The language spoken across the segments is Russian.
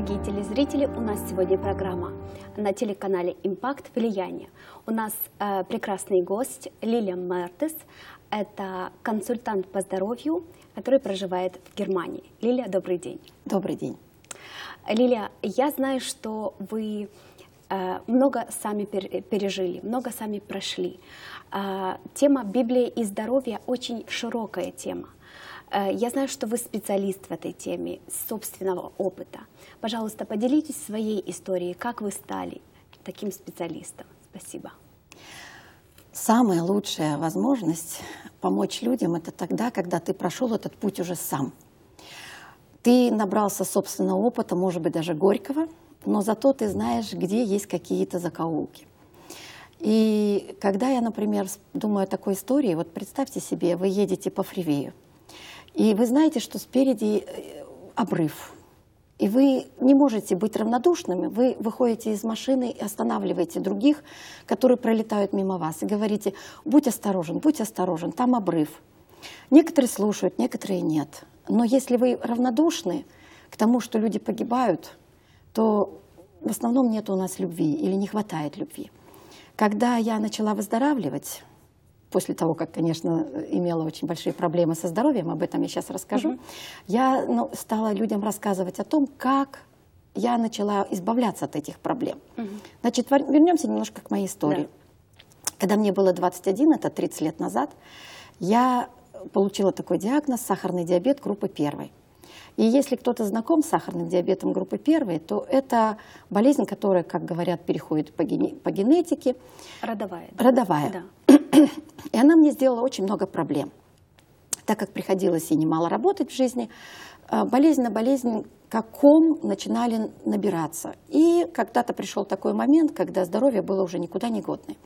Дорогие телезрители. У нас сегодня программа на телеканале «Импакт. Влияние». У нас э, прекрасный гость Лилия Мертес. Это консультант по здоровью, который проживает в Германии. Лилия, добрый день. Добрый день. Лилия, я знаю, что вы э, много сами пережили, много сами прошли. Э, тема Библии и здоровья очень широкая тема. Э, я знаю, что вы специалист в этой теме собственного опыта. Пожалуйста, поделитесь своей историей, как вы стали таким специалистом. Спасибо. Самая лучшая возможность помочь людям это тогда, когда ты прошел этот путь уже сам. Ты набрался собственного опыта, может быть, даже горького, но зато ты знаешь, где есть какие-то закоулки. И когда я, например, думаю о такой истории, вот представьте себе, вы едете по фривею, и вы знаете, что спереди э, обрыв. И вы не можете быть равнодушными. Вы выходите из машины и останавливаете других, которые пролетают мимо вас, и говорите, будь осторожен, будь осторожен, там обрыв. Некоторые слушают, некоторые нет. Но если вы равнодушны к тому, что люди погибают, то в основном нет у нас любви или не хватает любви. Когда я начала выздоравливать, после того, как, конечно, имела очень большие проблемы со здоровьем, об этом я сейчас расскажу, угу. я ну, стала людям рассказывать о том, как я начала избавляться от этих проблем. Угу. Значит, вернемся немножко к моей истории. Да. Когда мне было 21, это 30 лет назад, я получила такой диагноз – сахарный диабет группы первой. И если кто-то знаком с сахарным диабетом группы первой, то это болезнь, которая, как говорят, переходит по, гене по генетике. Родовая. Да? Родовая. Да. И она мне сделала очень много проблем. Так как приходилось и немало работать в жизни, э, болезнь на болезнь как ком начинали набираться. И когда-то пришел такой момент, когда здоровье было уже никуда не годное.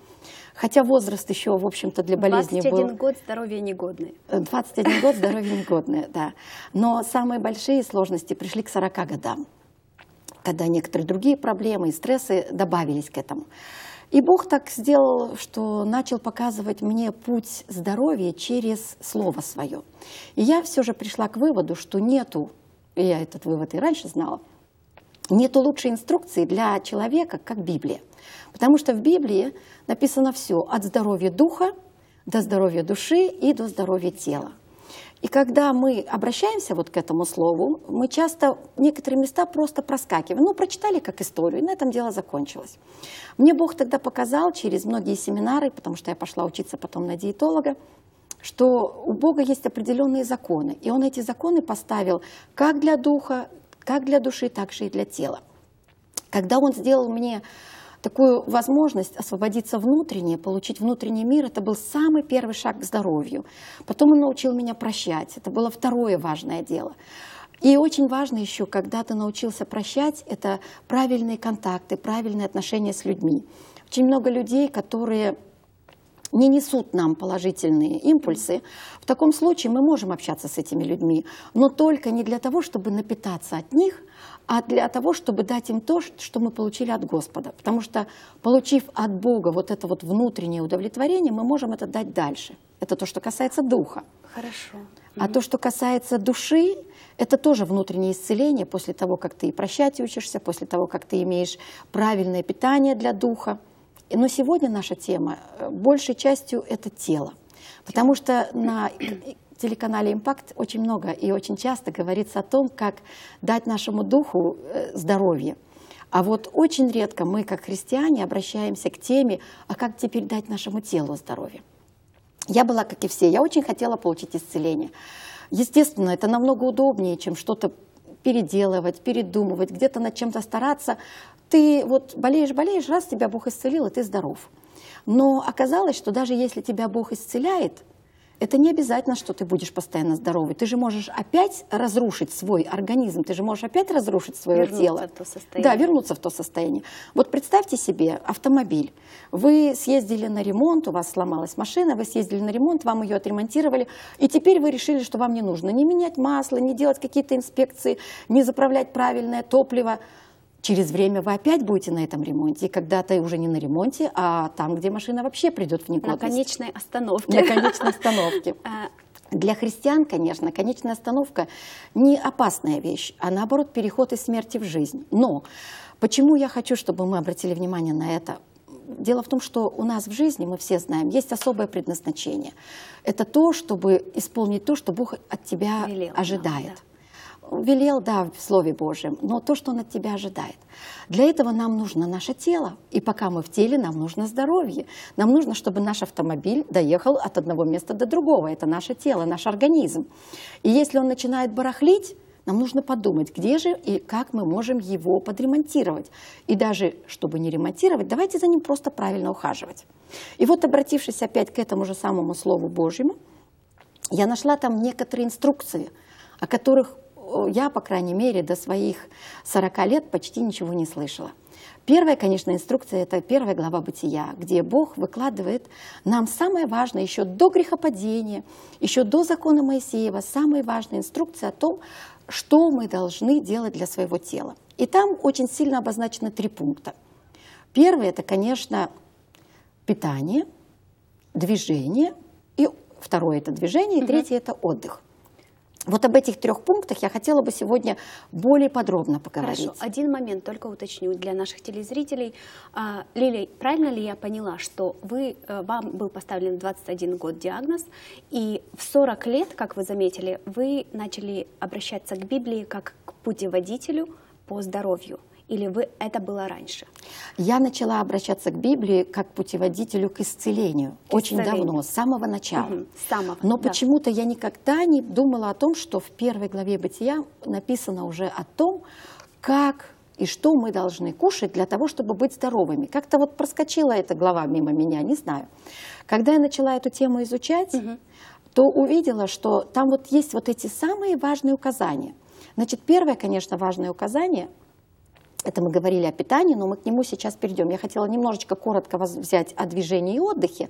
Хотя возраст еще, в общем-то, для болезни 21 был... 21 год здоровье негодное. 21 год здоровье негодное, да. Но самые большие сложности пришли к 40 годам, когда некоторые другие проблемы и стрессы добавились к этому. И Бог так сделал, что начал показывать мне путь здоровья через Слово Свое. И я все же пришла к выводу, что нету, я этот вывод и раньше знала, нету лучшей инструкции для человека, как Библия. Потому что в Библии написано все от здоровья духа до здоровья души и до здоровья тела. И когда мы обращаемся вот к этому слову, мы часто некоторые места просто проскакиваем. Ну, прочитали как историю, и на этом дело закончилось. Мне Бог тогда показал через многие семинары, потому что я пошла учиться потом на диетолога, что у Бога есть определенные законы. И Он эти законы поставил как для духа, как для души, так же и для тела. Когда Он сделал мне такую возможность освободиться внутренне, получить внутренний мир, это был самый первый шаг к здоровью. Потом он научил меня прощать. Это было второе важное дело. И очень важно еще, когда ты научился прощать, это правильные контакты, правильные отношения с людьми. Очень много людей, которые не несут нам положительные импульсы, в таком случае мы можем общаться с этими людьми, но только не для того, чтобы напитаться от них, а для того, чтобы дать им то, что мы получили от Господа. Потому что, получив от Бога вот это вот внутреннее удовлетворение, мы можем это дать дальше. Это то, что касается духа. Хорошо. А то, что касается души, это тоже внутреннее исцеление после того, как ты прощать учишься, после того, как ты имеешь правильное питание для духа. Но сегодня наша тема э, большей частью это тело. Потому что на телеканале «Импакт» очень много и очень часто говорится о том, как дать нашему духу э, здоровье. А вот очень редко мы, как христиане, обращаемся к теме, а как теперь дать нашему телу здоровье. Я была, как и все, я очень хотела получить исцеление. Естественно, это намного удобнее, чем что-то переделывать, передумывать, где-то над чем-то стараться. Ты вот болеешь, болеешь, раз тебя Бог исцелил, и ты здоров. Но оказалось, что даже если тебя Бог исцеляет, это не обязательно, что ты будешь постоянно здоровый. Ты же можешь опять разрушить свой организм, ты же можешь опять разрушить свое вернуться тело. В то состояние. Да, вернуться в то состояние. Вот представьте себе автомобиль. Вы съездили на ремонт, у вас сломалась машина, вы съездили на ремонт, вам ее отремонтировали, и теперь вы решили, что вам не нужно не менять масло, не делать какие-то инспекции, не заправлять правильное топливо через время вы опять будете на этом ремонте, и когда-то уже не на ремонте, а там, где машина вообще придет в негодность. На конечной остановке. На конечной остановке. А, Для христиан, конечно, конечная остановка не опасная вещь, а наоборот переход из смерти в жизнь. Но почему я хочу, чтобы мы обратили внимание на это? Дело в том, что у нас в жизни, мы все знаем, есть особое предназначение. Это то, чтобы исполнить то, что Бог от тебя Велел, ожидает. да велел, да, в Слове Божьем, но то, что Он от тебя ожидает. Для этого нам нужно наше тело. И пока мы в теле, нам нужно здоровье. Нам нужно, чтобы наш автомобиль доехал от одного места до другого. Это наше тело, наш организм. И если он начинает барахлить, нам нужно подумать, где же и как мы можем его подремонтировать. И даже, чтобы не ремонтировать, давайте за ним просто правильно ухаживать. И вот, обратившись опять к этому же самому Слову Божьему, я нашла там некоторые инструкции, о которых я, по крайней мере, до своих 40 лет почти ничего не слышала. Первая, конечно, инструкция – это первая глава Бытия, где Бог выкладывает нам самое важное еще до грехопадения, еще до закона Моисеева, самые важные инструкции о том, что мы должны делать для своего тела. И там очень сильно обозначены три пункта. Первый – это, конечно, питание, движение, и второе – это движение, и третье – это отдых. Вот об этих трех пунктах я хотела бы сегодня более подробно поговорить. Хорошо, один момент только уточню для наших телезрителей. А, Лилия, правильно ли я поняла, что вы, э, вам был поставлен 21 год диагноз, и в 40 лет, как вы заметили, вы начали обращаться к Библии как к путеводителю по здоровью? Или вы это было раньше? Я начала обращаться к Библии как путеводителю к исцелению. К очень исцелению. давно, с самого начала. Угу, с самого, Но да. почему-то я никогда не думала о том, что в первой главе Бытия написано уже о том, как и что мы должны кушать для того, чтобы быть здоровыми. Как-то вот проскочила эта глава мимо меня, не знаю. Когда я начала эту тему изучать, угу. то увидела, что там вот есть вот эти самые важные указания. Значит, первое, конечно, важное указание – это мы говорили о питании, но мы к нему сейчас перейдем. Я хотела немножечко коротко взять о движении и отдыхе.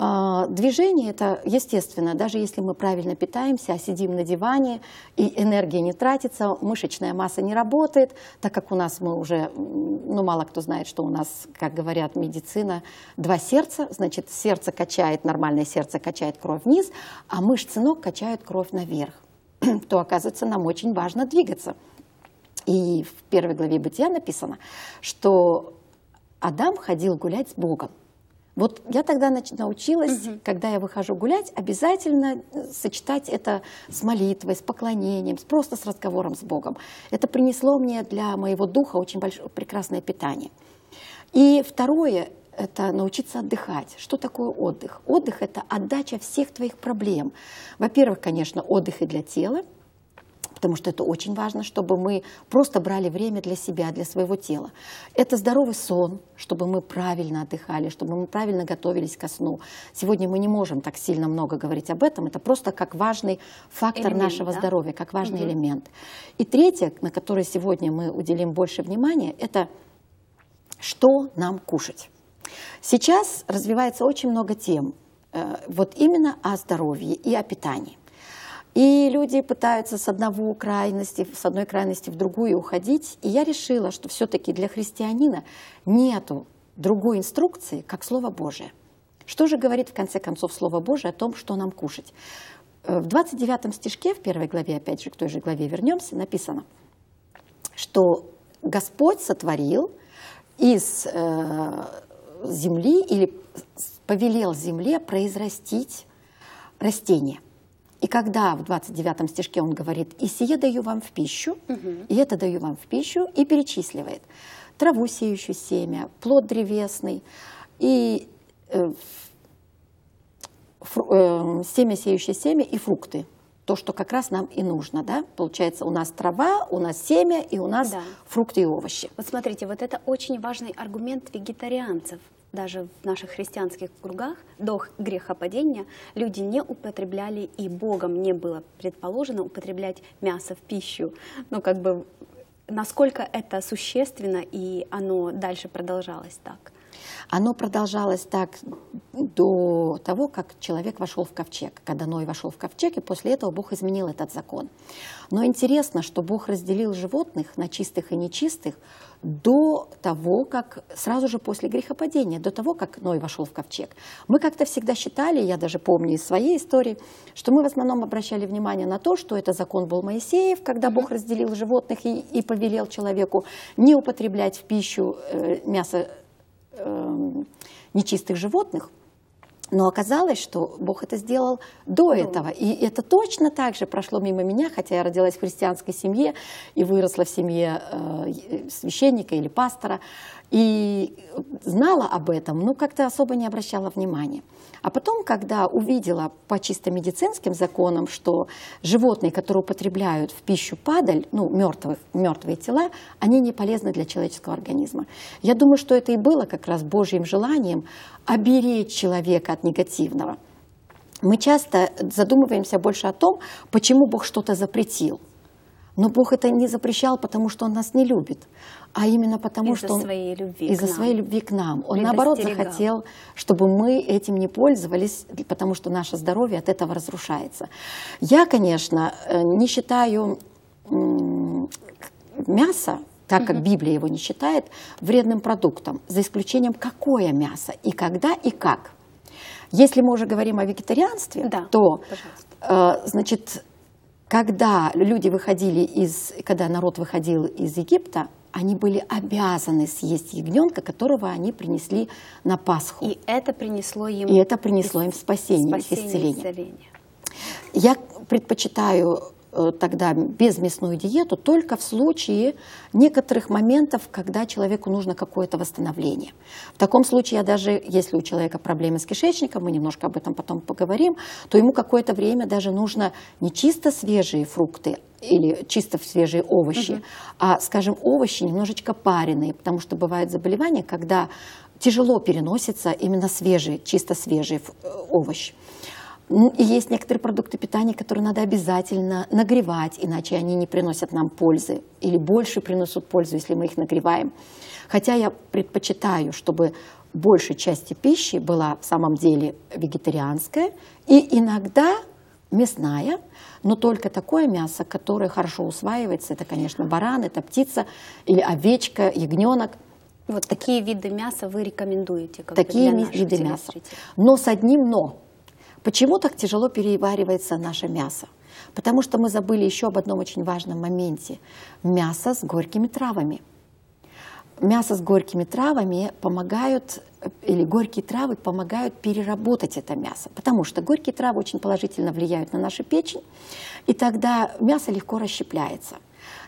А, движение – это естественно, даже если мы правильно питаемся, а сидим на диване, и энергия не тратится, мышечная масса не работает, так как у нас мы уже, ну мало кто знает, что у нас, как говорят медицина, два сердца, значит сердце качает, нормальное сердце качает кровь вниз, а мышцы ног качают кровь наверх, то оказывается нам очень важно двигаться – и в первой главе Бытия написано, что Адам ходил гулять с Богом. Вот я тогда научилась, угу. когда я выхожу гулять, обязательно э, сочетать это с молитвой, с поклонением, просто с разговором с Богом. Это принесло мне для моего духа очень большое, прекрасное питание. И второе – это научиться отдыхать. Что такое отдых? Отдых – это отдача всех твоих проблем. Во-первых, конечно, отдых и для тела – потому что это очень важно, чтобы мы просто брали время для себя, для своего тела. Это здоровый сон, чтобы мы правильно отдыхали, чтобы мы правильно готовились ко сну. Сегодня мы не можем так сильно много говорить об этом, это просто как важный фактор элемент, нашего да? здоровья, как важный угу. элемент. И третье, на которое сегодня мы уделим больше внимания, это что нам кушать. Сейчас развивается очень много тем, э, вот именно о здоровье и о питании. И люди пытаются с одного крайности, с одной крайности в другую уходить. И я решила, что все-таки для христианина нету другой инструкции, как Слово Божие. Что же говорит в конце концов Слово Божие о том, что нам кушать? Э, в 29 стишке, в первой главе, опять же, к той же главе вернемся, написано, что Господь сотворил из э, земли или повелел земле произрастить растения. И когда в 29 стишке он говорит, «И сие даю вам в пищу», угу. и это даю вам в пищу, и перечисливает траву сеющую семя, плод древесный, и э, фру, э, семя сеющее семя и фрукты. То, что как раз нам и нужно, да? Получается, у нас трава, у нас семя, и у нас да. фрукты и овощи. Вот смотрите, вот это очень важный аргумент вегетарианцев даже в наших христианских кругах до грехопадения люди не употребляли, и Богом не было предположено употреблять мясо в пищу. Но как бы насколько это существенно, и оно дальше продолжалось так? Оно продолжалось так до того, как человек вошел в ковчег, когда Ной вошел в ковчег, и после этого Бог изменил этот закон. Но интересно, что Бог разделил животных на чистых и нечистых до того, как сразу же после грехопадения, до того, как Ной вошел в ковчег. Мы как-то всегда считали, я даже помню из своей истории, что мы в основном обращали внимание на то, что это закон был Моисеев, когда Бог разделил животных и, и повелел человеку не употреблять в пищу э, мясо нечистых животных. Но оказалось, что Бог это сделал до этого. И это точно так же прошло мимо меня, хотя я родилась в христианской семье и выросла в семье э, священника или пастора. И знала об этом, но как-то особо не обращала внимания. А потом, когда увидела по чисто медицинским законам, что животные, которые употребляют в пищу падаль, ну, мертвых, мертвые тела, они не полезны для человеческого организма. Я думаю, что это и было как раз Божьим желанием оберечь человека от негативного. Мы часто задумываемся больше о том, почему Бог что-то запретил. Но Бог это не запрещал, потому что Он нас не любит, а именно потому, из-за что Он своей любви из-за своей любви к нам. Он наоборот захотел, чтобы мы этим не пользовались, потому что наше здоровье от этого разрушается. Я, конечно, э, не считаю мясо, так как Библия его не считает, вредным продуктом, за исключением какое мясо и когда и как. Если мы уже говорим о вегетарианстве, Да, то, э, значит, когда люди выходили из, когда народ выходил из Египта, они были обязаны съесть ягненка, которого они принесли на Пасху. И, И это принесло им это принесло им спасение, спасение, исцеление. исцеление. Я предпочитаю тогда безмясную диету только в случае некоторых моментов, когда человеку нужно какое-то восстановление. В таком случае я даже, если у человека проблемы с кишечником, мы немножко об этом потом поговорим, то ему какое-то время даже нужно не чисто свежие фрукты, или чисто свежие овощи, а, скажем, овощи немножечко пареные, потому что бывают заболевания, когда тяжело переносится именно свежий, чисто свежий э, овощ. И есть некоторые продукты питания, которые надо обязательно нагревать, иначе они не приносят нам пользы или больше приносят пользу, если мы их нагреваем. Хотя я предпочитаю, чтобы большей части пищи была в самом деле вегетарианская и иногда мясная, но только такое мясо, которое хорошо усваивается. Это, конечно, баран, это птица или овечка, ягненок. Вот такие виды мяса вы рекомендуете как такие для виды мяса. Но с одним но. Почему так тяжело переваривается наше мясо? Потому что мы забыли еще об одном очень важном моменте. Мясо с горькими травами. Мясо с горькими травами помогают, э, или горькие травы помогают переработать это мясо. Потому что горькие травы очень положительно влияют на нашу печень, и тогда мясо легко расщепляется.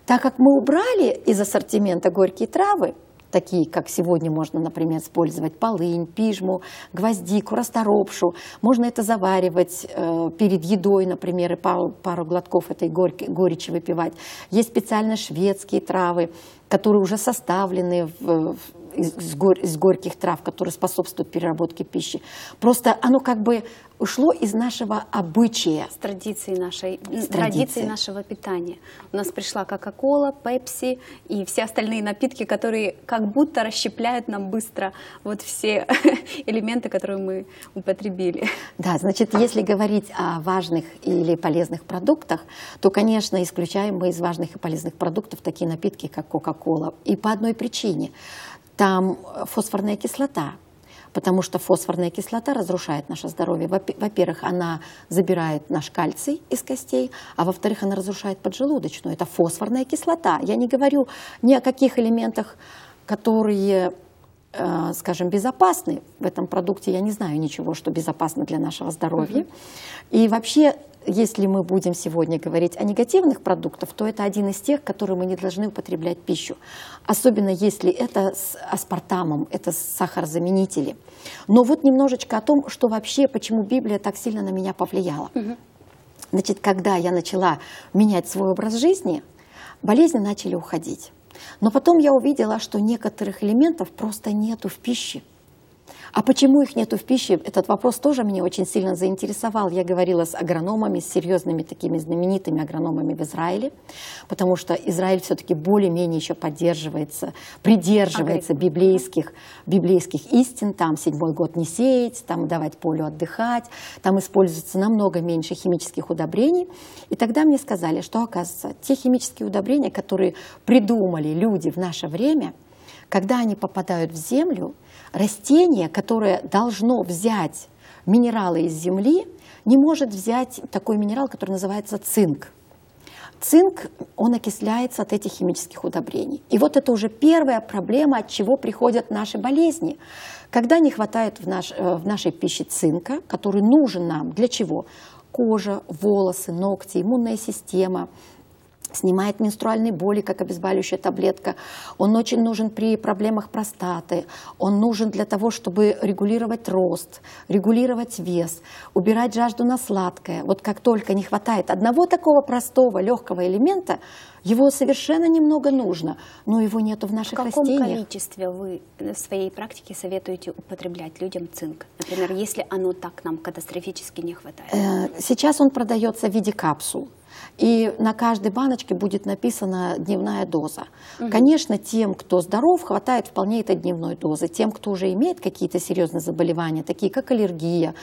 Так как мы убрали из ассортимента горькие травы, такие, как сегодня можно, например, использовать полынь, пижму, гвоздику, расторопшу. Можно это заваривать э, перед едой, например, и пару, пару глотков этой горьки- горечи выпивать. Есть специально шведские травы, которые уже составлены в- в- из, из гор- из горьких трав, которые способствуют переработке пищи. Просто оно как бы ушло из нашего обычая. с традицией нашей, традицией традицией. нашего питания. У нас пришла Кока-Кола, Пепси и все остальные напитки, которые как будто расщепляют нам быстро вот все элементы, которые мы употребили. Да, значит, если говорить о важных или полезных продуктах, то, конечно, исключаем мы из важных и полезных продуктов такие напитки, как Кока-Кола. И по одной причине. Там фосфорная кислота, потому что фосфорная кислота разрушает наше здоровье. Во- Во-первых, она забирает наш кальций из костей, а во-вторых, она разрушает поджелудочную. Это фосфорная кислота. Я не говорю ни о каких элементах, которые э, скажем, безопасны. В этом продукте я не знаю ничего, что безопасно для нашего здоровья. И вообще, если мы будем сегодня говорить о негативных продуктах, то это один из тех, которые мы не должны употреблять пищу. Особенно если это с аспартамом, это сахарозаменители. Но вот немножечко о том, что вообще, почему Библия так сильно на меня повлияла. Значит, когда я начала менять свой образ жизни, болезни начали уходить. Но потом я увидела, что некоторых элементов просто нету в пище. А почему их нету в пище? Этот вопрос тоже меня очень сильно заинтересовал. Я говорила с агрономами, с серьезными такими знаменитыми агрономами в Израиле, потому что Израиль все-таки более-менее еще поддерживается, придерживается библейских, библейских истин. Там седьмой год не сеять, там давать полю отдыхать, там используется намного меньше химических удобрений. И тогда мне сказали, что, оказывается, те химические удобрения, которые придумали люди в наше время, когда они попадают в землю, растение, которое должно взять минералы из земли, не может взять такой минерал, который называется цинк. Цинк, он окисляется от этих химических удобрений. И вот это уже первая проблема, от чего приходят наши болезни. Когда не хватает в, наш, э, в нашей пище цинка, который нужен нам для чего? Кожа, волосы, ногти, иммунная система – снимает менструальные боли, как обезболивающая таблетка. Он очень нужен при проблемах простаты. Он нужен для того, чтобы регулировать рост, регулировать вес, убирать жажду на сладкое. Вот как только не хватает одного такого простого, легкого элемента, его совершенно немного нужно, но его нету в наших растениях. В каком растениях. количестве вы в своей практике советуете употреблять людям цинк? Например, если оно так нам катастрофически не хватает. Э, сейчас он продается в виде капсул. И на каждой баночке будет написана дневная доза. Угу. Конечно, тем, кто здоров, хватает вполне этой дневной дозы. Тем, кто уже имеет какие-то серьезные заболевания, такие как аллергия,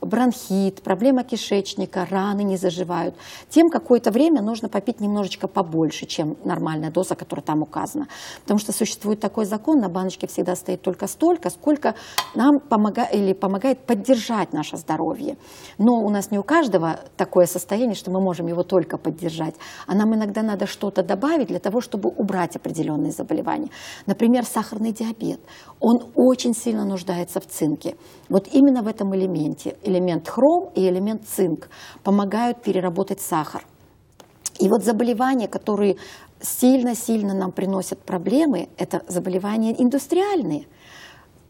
бронхит, проблема кишечника, раны не заживают, тем какое-то время нужно попить немножечко побольше, чем нормальная доза, которая там указана. Потому что существует такой закон, на баночке всегда стоит только столько, сколько нам помогает, или помогает поддержать наше здоровье. Но у нас не у каждого такое состояние, что мы можем его только поддержать, а нам иногда надо что-то добавить для того, чтобы убрать определенные заболевания. Например, сахарный диабет. Он очень сильно нуждается в цинке. Вот именно в этом элементе. Элемент хром и элемент цинк помогают переработать сахар. И вот заболевания, которые сильно-сильно нам приносят проблемы, это заболевания индустриальные.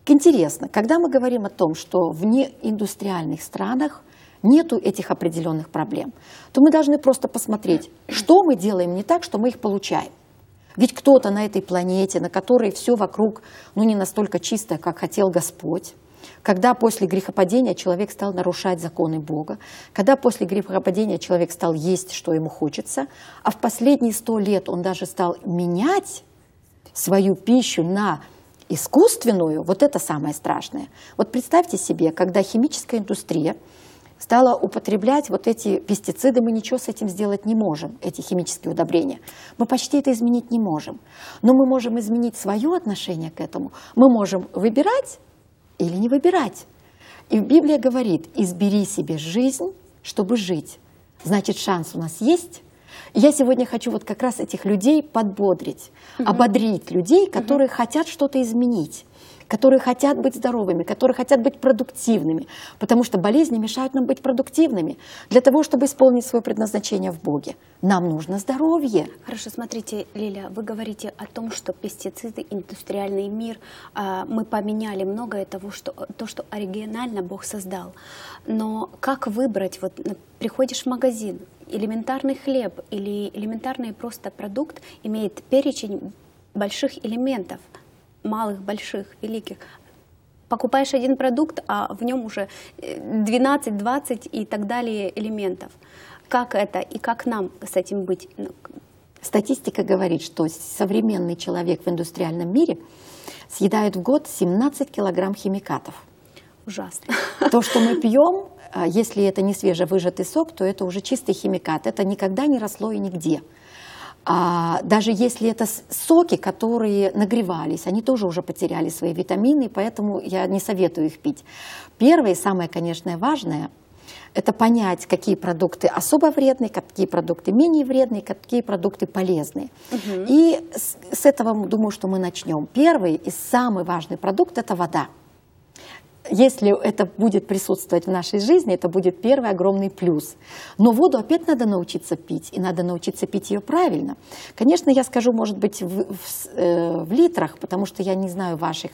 Интересно, когда мы говорим о том, что в неиндустриальных странах нету этих определенных проблем, то мы должны просто посмотреть, что мы делаем не так, что мы их получаем. Ведь кто-то на этой планете, на которой все вокруг ну, не настолько чистое, как хотел Господь, когда после грехопадения человек стал нарушать законы Бога, когда после грехопадения человек стал есть, что ему хочется, а в последние сто лет он даже стал менять свою пищу на искусственную, вот это самое страшное. Вот представьте себе, когда химическая индустрия стала употреблять вот эти пестициды, мы ничего с этим сделать не можем, эти химические удобрения. Мы почти это изменить не можем. Но мы можем изменить свое отношение к этому. Мы можем выбирать или не выбирать. И Библия говорит, избери себе жизнь, чтобы жить. Значит, шанс у нас есть. Я сегодня хочу вот как раз этих людей подбодрить, угу. ободрить людей, которые угу. хотят что-то изменить которые хотят быть здоровыми, которые хотят быть продуктивными, потому что болезни мешают нам быть продуктивными. Для того, чтобы исполнить свое предназначение в Боге, нам нужно здоровье. Хорошо, смотрите, Лиля, вы говорите о том, что пестициды, индустриальный мир, а, мы поменяли многое того, что, то, что оригинально Бог создал. Но как выбрать, вот приходишь в магазин, элементарный хлеб или элементарный просто продукт имеет перечень больших элементов – малых, больших, великих. Покупаешь один продукт, а в нем уже 12, 20 и так далее элементов. Как это и как нам с этим быть? Ну, Статистика говорит, что современный человек в индустриальном мире съедает в год 17 килограмм химикатов. Ужасно. То, что мы пьем, а если это не свежевыжатый сок, то это уже чистый химикат. Это никогда не росло и нигде. А, даже если это соки, которые нагревались, они тоже уже потеряли свои витамины, поэтому я не советую их пить. Первое и самое, конечно, важное – это понять, какие продукты особо вредные, какие продукты менее вредные, какие продукты полезные. Угу. И с, с этого, думаю, что мы начнем. Первый и самый важный продукт – это вода если это будет присутствовать в нашей жизни, это будет первый огромный плюс. Но воду опять надо научиться пить, и надо научиться пить ее правильно. Конечно, я скажу, может быть, в, в, э, в литрах, потому что я не знаю ваших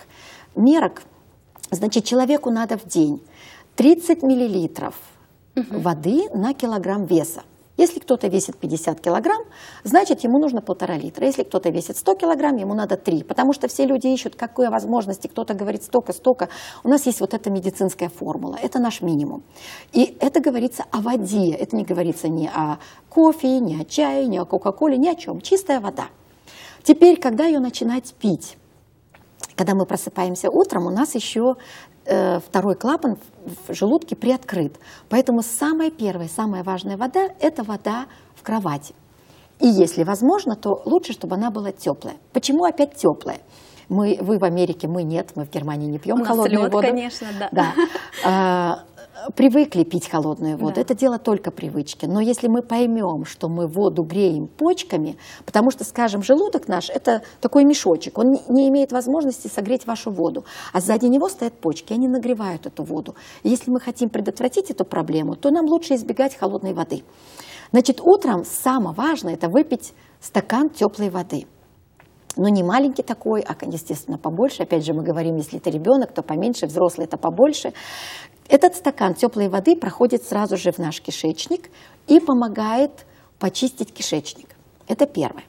мерок. Значит, человеку надо в день 30 миллилитров угу. воды на килограмм веса. Если кто-то весит 50 килограмм, значит ему нужно полтора литра. Если кто-то весит 100 килограмм, ему надо 3. Потому что все люди ищут, какие возможности. Кто-то говорит столько, столько. У нас есть вот эта медицинская формула. Это наш минимум. И это говорится о воде. Это не говорится ни о кофе, ни о чае, ни о кока-коле, ни о чем. Чистая вода. Теперь, когда ее начинать пить? Когда мы просыпаемся утром, у нас еще второй клапан в желудке приоткрыт. Поэтому самая первая, самая важная вода – это вода в кровати. И если возможно, то лучше, чтобы она была теплая. Почему опять теплая? Мы, вы в Америке, мы нет, мы в Германии не пьем У нас холодную лед, воду. конечно, да. Да. Привыкли пить холодную воду. Да. Это дело только привычки. Но если мы поймем, что мы воду греем почками, потому что, скажем, желудок наш – это такой мешочек, он не- не имеет возможности согреть вашу воду, а сзади него стоят почки, они нагревают эту воду. И если мы хотим предотвратить эту проблему, то нам лучше избегать холодной воды. Значит, утром самое важное – это выпить стакан теплой воды. Но не маленький такой, а, естественно, побольше. Опять же, мы говорим, если это ребенок, то поменьше, взрослый это побольше. Этот стакан теплой воды проходит сразу же в наш кишечник и помогает почистить кишечник. Это первое.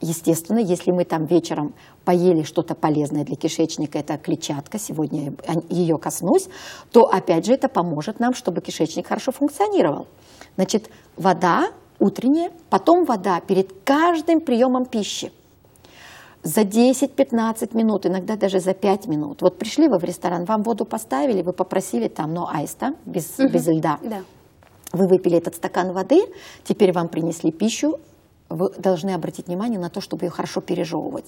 Естественно, если мы там вечером поели что-то полезное для кишечника, это клетчатка, сегодня я ее коснусь, то опять же это поможет нам, чтобы кишечник хорошо функционировал. Значит, вода утренняя, потом вода перед каждым приемом пищи за 10-15 минут, иногда даже за 5 минут. Вот пришли вы в ресторан, вам воду поставили, вы попросили там, но айста, без, без льда. Да. Вы выпили этот стакан воды, теперь вам принесли пищу, вы должны обратить внимание на то, чтобы ее хорошо пережевывать.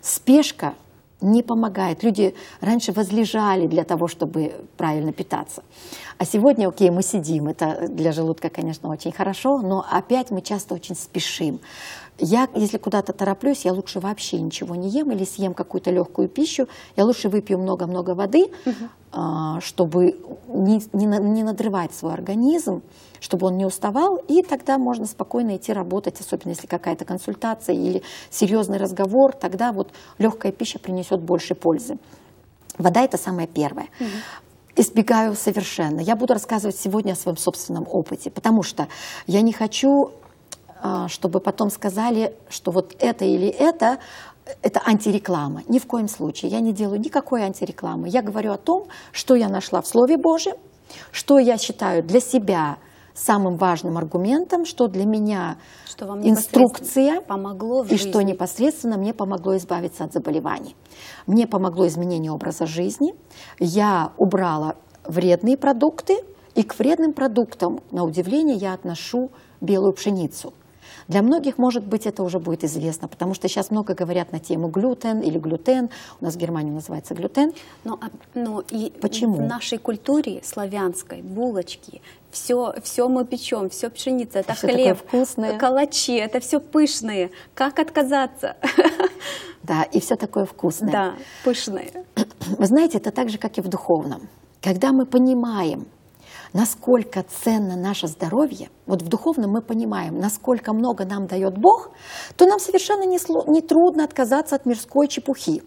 Спешка не помогает. Люди раньше возлежали для того, чтобы правильно питаться. А сегодня, окей, мы сидим, это для желудка, конечно, очень хорошо, но опять мы часто очень спешим. Я, если куда-то тороплюсь, я лучше вообще ничего не ем или съем какую-то легкую пищу, я лучше выпью много-много воды, а, чтобы не, не не надрывать свой организм, чтобы он не уставал, и тогда можно спокойно идти работать, особенно если какая-то консультация или серьезный разговор, тогда вот легкая пища принесет больше пользы. Вода это самое первое. Избегаю совершенно. Я буду рассказывать сегодня о своем собственном опыте, потому что я не хочу, а, чтобы потом сказали, что вот это или это это антиреклама. Ни в коем случае. Я не делаю никакой антирекламы. Я говорю о том, что я нашла в Слове Божьем, что я считаю для себя самым важным аргументом, что для меня Что вам инструкция помогло и что непосредственно мне помогло избавиться от заболеваний. Мне помогло изменение образа жизни. Я убрала вредные продукты, и к вредным продуктам, на удивление, я отношу белую пшеницу. Для многих, может быть, это уже будет известно, потому что сейчас много говорят на тему глютен или глютен. У нас в Германии называется глютен. Но, а- но и Почему? в нашей культуре славянской булочки, все, все мы печем, все пшеница, это всё хлеб, вкусное. калачи, это все пышные. Как отказаться? Да, и все такое вкусное. Да, пышные. Вы знаете, это так же, как и в духовном. Когда мы понимаем, насколько ценно наше здоровье, вот в духовном мы понимаем, насколько много нам дает Бог, то нам совершенно не, не трудно отказаться от мирской чепухи.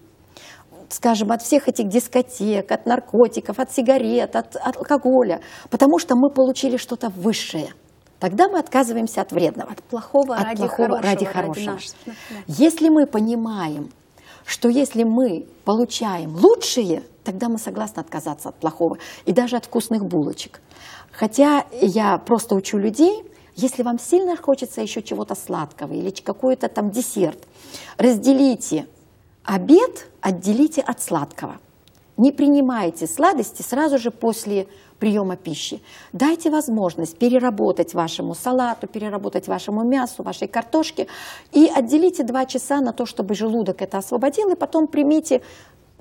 Скажем, от всех этих дискотек, от наркотиков, от сигарет, от, от алкоголя, потому что мы получили что-то высшее. Тогда мы отказываемся от вредного. От плохого От ради плохого хорошего. ради хорошего. нашего. Да. Если мы понимаем, что если мы получаем лучшее, тогда мы согласны отказаться от плохого и даже от вкусных булочек. Хотя я просто учу людей, если вам сильно хочется еще чего-то сладкого или какой-то там десерт, разделите обед, отделите от сладкого. Не принимайте сладости сразу же после приема пищи. Дайте возможность переработать вашему салату, переработать вашему мясу, вашей картошке и отделите два часа на то, чтобы желудок это освободил, и потом примите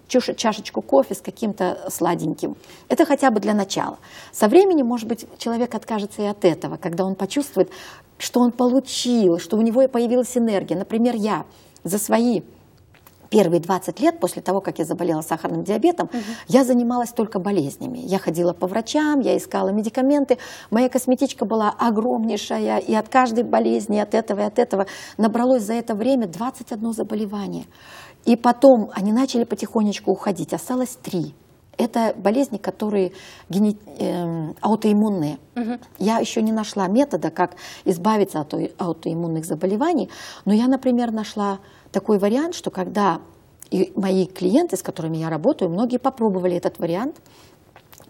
чашечку кофе с каким-то сладеньким. Это хотя бы для начала. Со временем, может быть, человек откажется и от этого, когда он почувствует, что он получил, что у него появилась энергия. Например, я за свои первые 20 лет после того, как я заболела сахарным диабетом, я занималась только болезнями. Я ходила по врачам, я искала медикаменты. Моя косметичка была огромнейшая, и от каждой болезни, от этого и от этого набралось за это время 21 заболевание. И потом они начали потихонечку уходить, осталось три. Это болезни, которые гене... э, аутоиммунные. Угу. Я еще не нашла метода, как избавиться от аутоиммунных заболеваний, но я, например, нашла такой вариант, что когда и мои клиенты, с которыми я работаю, многие попробовали этот вариант,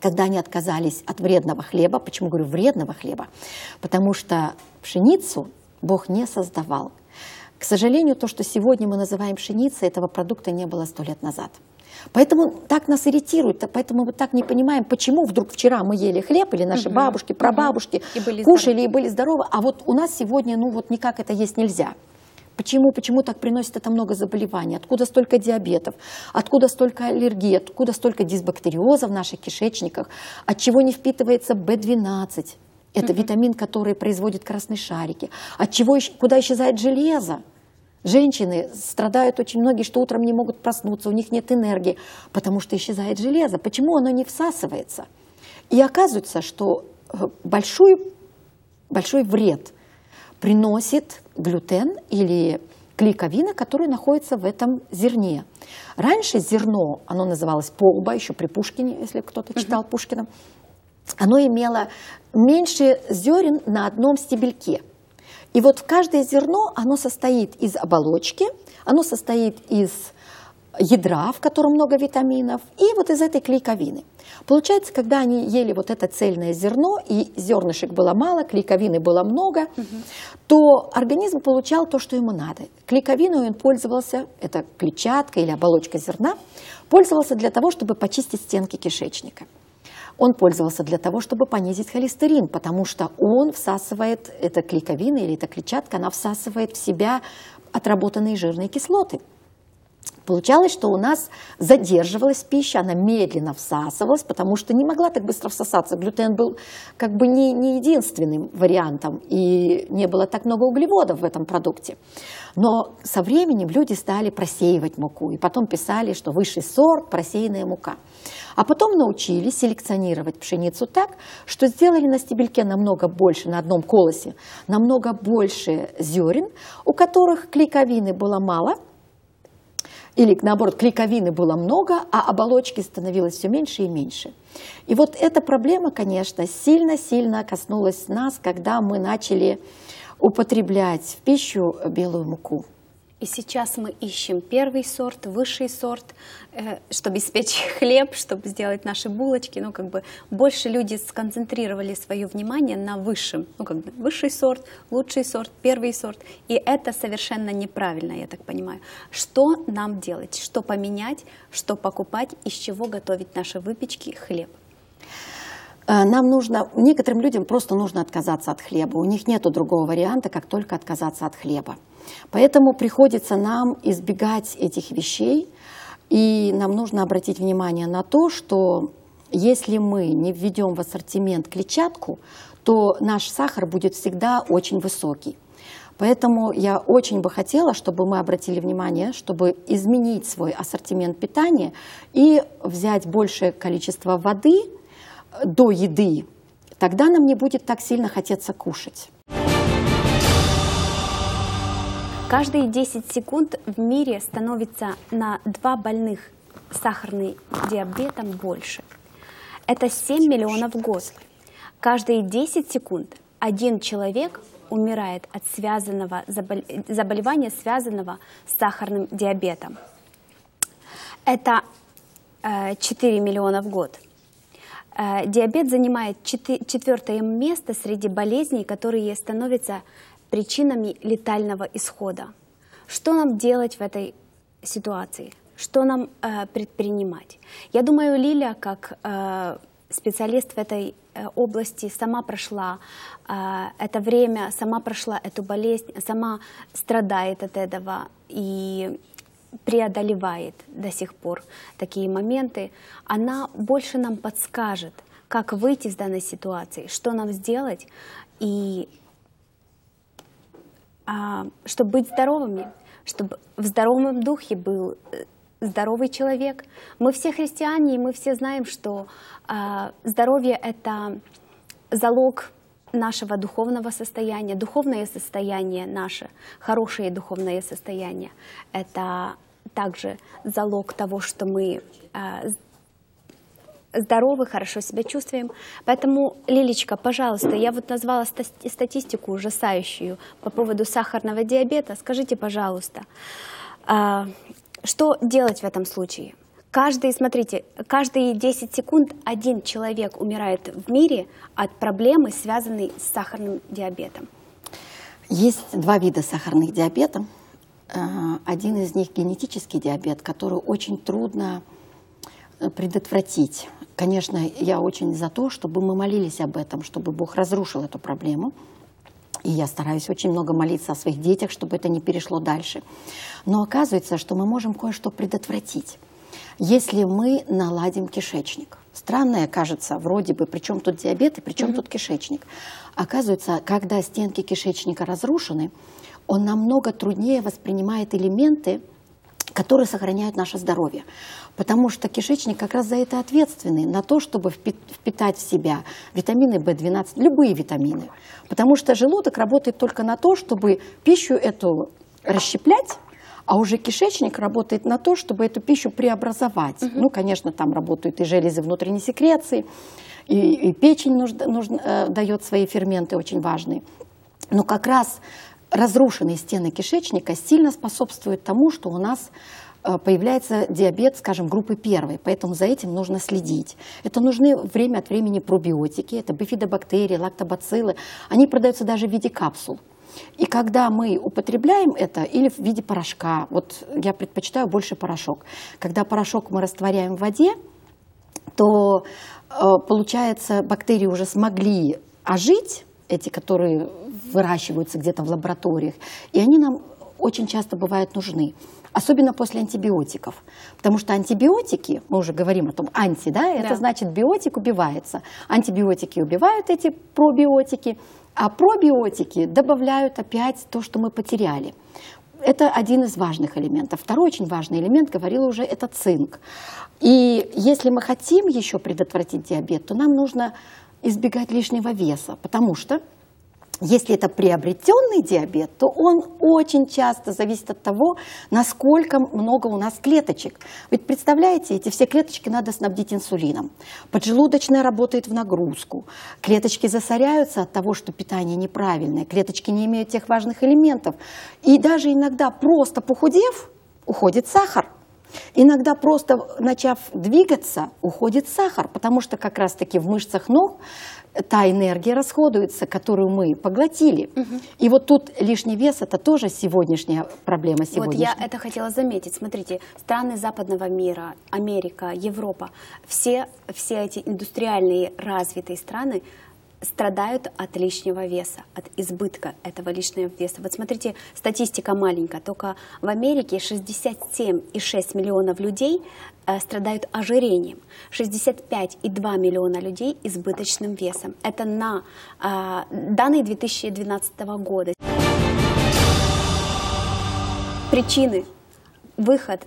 когда они отказались от вредного хлеба. Почему говорю вредного хлеба? Потому что пшеницу Бог не создавал. К сожалению, то, что сегодня мы называем пшеницей, этого продукта не было сто лет назад. Поэтому так нас иритирует, поэтому мы так не понимаем, почему вдруг вчера мы ели хлеб, или наши угу. бабушки, прабабушки угу. и кушали здоровы. и были здоровы, а вот у нас сегодня, ну вот никак это есть нельзя. Почему, почему так приносит это много заболеваний? Откуда столько диабетов? Откуда столько аллергии? Откуда столько дисбактериоза в наших кишечниках? От чего не впитывается B12? Это витамин, который производит красные шарики. От чего, куда исчезает железо? Женщины страдают очень многие, что утром не могут проснуться, у них нет энергии, потому что исчезает железо. Почему оно не всасывается? И оказывается, что э, большой, большой вред приносит глютен или клейковина, которая находится в этом зерне. Раньше зерно, оно называлось полба, еще при Пушкине, если кто-то читал uh-huh. Пушкина, оно имело меньше зерен на одном стебельке – и вот каждое зерно, оно состоит из оболочки, оно состоит из ядра, в котором много витаминов, и вот из этой клейковины. Получается, когда они ели вот это цельное зерно, и зернышек было мало, клейковины было много, угу. то организм получал то, что ему надо. Клейковиной он пользовался, это клетчатка или оболочка зерна, пользовался для того, чтобы почистить стенки кишечника он пользовался для того, чтобы понизить холестерин, потому что он всасывает, эта клейковина или эта клетчатка, она всасывает в себя отработанные жирные кислоты. Получалось, что у нас задерживалась пища, она медленно всасывалась, потому что не могла так быстро всосаться. Глютен был как бы не, не единственным вариантом, и не было так много углеводов в этом продукте. Но со временем люди стали просеивать муку, и потом писали, что высший сорт – просеянная мука. А потом научились селекционировать пшеницу так, что сделали на стебельке намного больше, на одном колосе, намного больше зерен, у которых клейковины было мало – или наоборот, клейковины было много, а оболочки становилось все меньше и меньше. И вот эта проблема, конечно, сильно-сильно коснулась нас, когда мы начали употреблять в пищу белую муку. И сейчас мы ищем первый сорт, высший сорт, э, чтобы испечь хлеб, чтобы сделать наши булочки. Ну, как бы больше люди сконцентрировали свое внимание на высшем. Ну, как бы высший сорт, лучший сорт, первый сорт. И это совершенно неправильно, я так понимаю. Что нам делать? Что поменять? Что покупать? Из чего готовить наши выпечки, хлеб? Э, нам нужно, некоторым людям просто нужно отказаться от хлеба. У них нет другого варианта, как только отказаться от хлеба. Поэтому приходится нам избегать этих вещей, и нам нужно обратить внимание на то, что если мы не введем в ассортимент клетчатку, то наш сахар будет всегда очень высокий. Поэтому я очень бы хотела, чтобы мы обратили внимание, чтобы изменить свой ассортимент питания и взять большее количество воды до еды. Тогда нам не будет так сильно хотеться кушать. Каждые 10 секунд в мире становится на 2 больных сахарный диабетом больше. Это 7 миллионов в год. Каждые 10 секунд один человек умирает от связанного заболевания, связанного с сахарным диабетом. Это 4 э, миллиона в год. Э, диабет занимает четвертое место среди болезней, которые становятся причинами летального исхода. Что нам делать в этой ситуации? Что нам э, предпринимать? Я думаю, Лилия, как э, специалист в этой э, области, сама прошла э, это время, сама прошла эту болезнь, сама страдает от этого и преодолевает до сих пор такие моменты, она больше нам подскажет, как выйти из данной ситуации, что нам сделать и а, чтобы быть здоровыми, чтобы в здоровом духе был э, здоровый человек. Мы все христиане, и мы все знаем, что а, здоровье — это залог нашего духовного состояния, духовное состояние наше, хорошее духовное состояние. Это также залог того, что мы а, здоровы, хорошо себя чувствуем. Поэтому, Лилечка, пожалуйста, я вот назвала статистику ужасающую по поводу сахарного диабета. Скажите, пожалуйста, а, что делать в этом случае? Каждый, смотрите, каждые 10 секунд один человек умирает в мире от проблемы, связанной с сахарным диабетом. Есть два вида сахарных диабета. Э, один из них генетический диабет, который очень трудно э, предотвратить. Конечно, я очень за то, чтобы мы молились об этом, чтобы Бог разрушил эту проблему. И я стараюсь очень много молиться о своих детях, чтобы это не перешло дальше. Но оказывается, что мы можем кое-что предотвратить если мы наладим кишечник. Странное кажется, вроде бы, причем тут диабет и причем mm-hmm. тут кишечник. Оказывается, когда стенки кишечника разрушены, он намного труднее воспринимает элементы, которые сохраняют наше здоровье. Потому что кишечник как раз за это ответственный, на то, чтобы впитать в себя витамины В12, любые витамины. Потому что желудок работает только на то, чтобы пищу эту расщеплять, а уже кишечник работает на то, чтобы эту пищу преобразовать. Угу. Ну, конечно, там работают и железы внутренней секреции, и, и печень нужда, нужда, э, дает свои ферменты очень важные. Но как раз разрушенные стены кишечника сильно способствуют тому, что у нас э, появляется диабет, скажем, группы первой, поэтому за этим нужно следить. Это нужны время от времени пробиотики, это бифидобактерии, лактобациллы, они продаются даже в виде капсул. И когда мы употребляем это или в виде порошка, вот я предпочитаю больше порошок, когда порошок мы растворяем в воде, то э, получается бактерии уже смогли ожить, эти, которые выращиваются где-то в лабораториях, и они нам очень часто бывают нужны особенно после антибиотиков. Потому что антибиотики, мы уже говорим о том, анти, да, это да. значит биотик убивается. Антибиотики убивают эти пробиотики, а пробиотики добавляют опять то, что мы потеряли. Это один из важных элементов. Второй очень важный элемент, говорила уже, это цинк. И если мы хотим еще предотвратить диабет, то нам нужно избегать лишнего веса, потому что если это приобретенный диабет, то он очень часто зависит от того, насколько много у нас клеточек. Ведь представляете, эти все клеточки надо снабдить инсулином. Поджелудочная работает в нагрузку. Клеточки засоряются от того, что питание неправильное. Клеточки не имеют тех важных элементов. И даже иногда просто похудев, уходит сахар. Иногда просто начав двигаться, уходит сахар, потому что как раз-таки в мышцах ног та энергия расходуется, которую мы поглотили. Угу. И вот тут лишний вес это тоже сегодняшняя проблема сегодняшняя. Вот я это хотела заметить. Смотрите, страны западного мира, Америка, Европа, все, все эти индустриальные развитые страны страдают от лишнего веса, от избытка этого лишнего веса. Вот смотрите, статистика маленькая, только в Америке 67,6 миллионов людей э, страдают ожирением, 65,2 миллиона людей избыточным весом. Это на э, данные 2012 года. Причины, выход.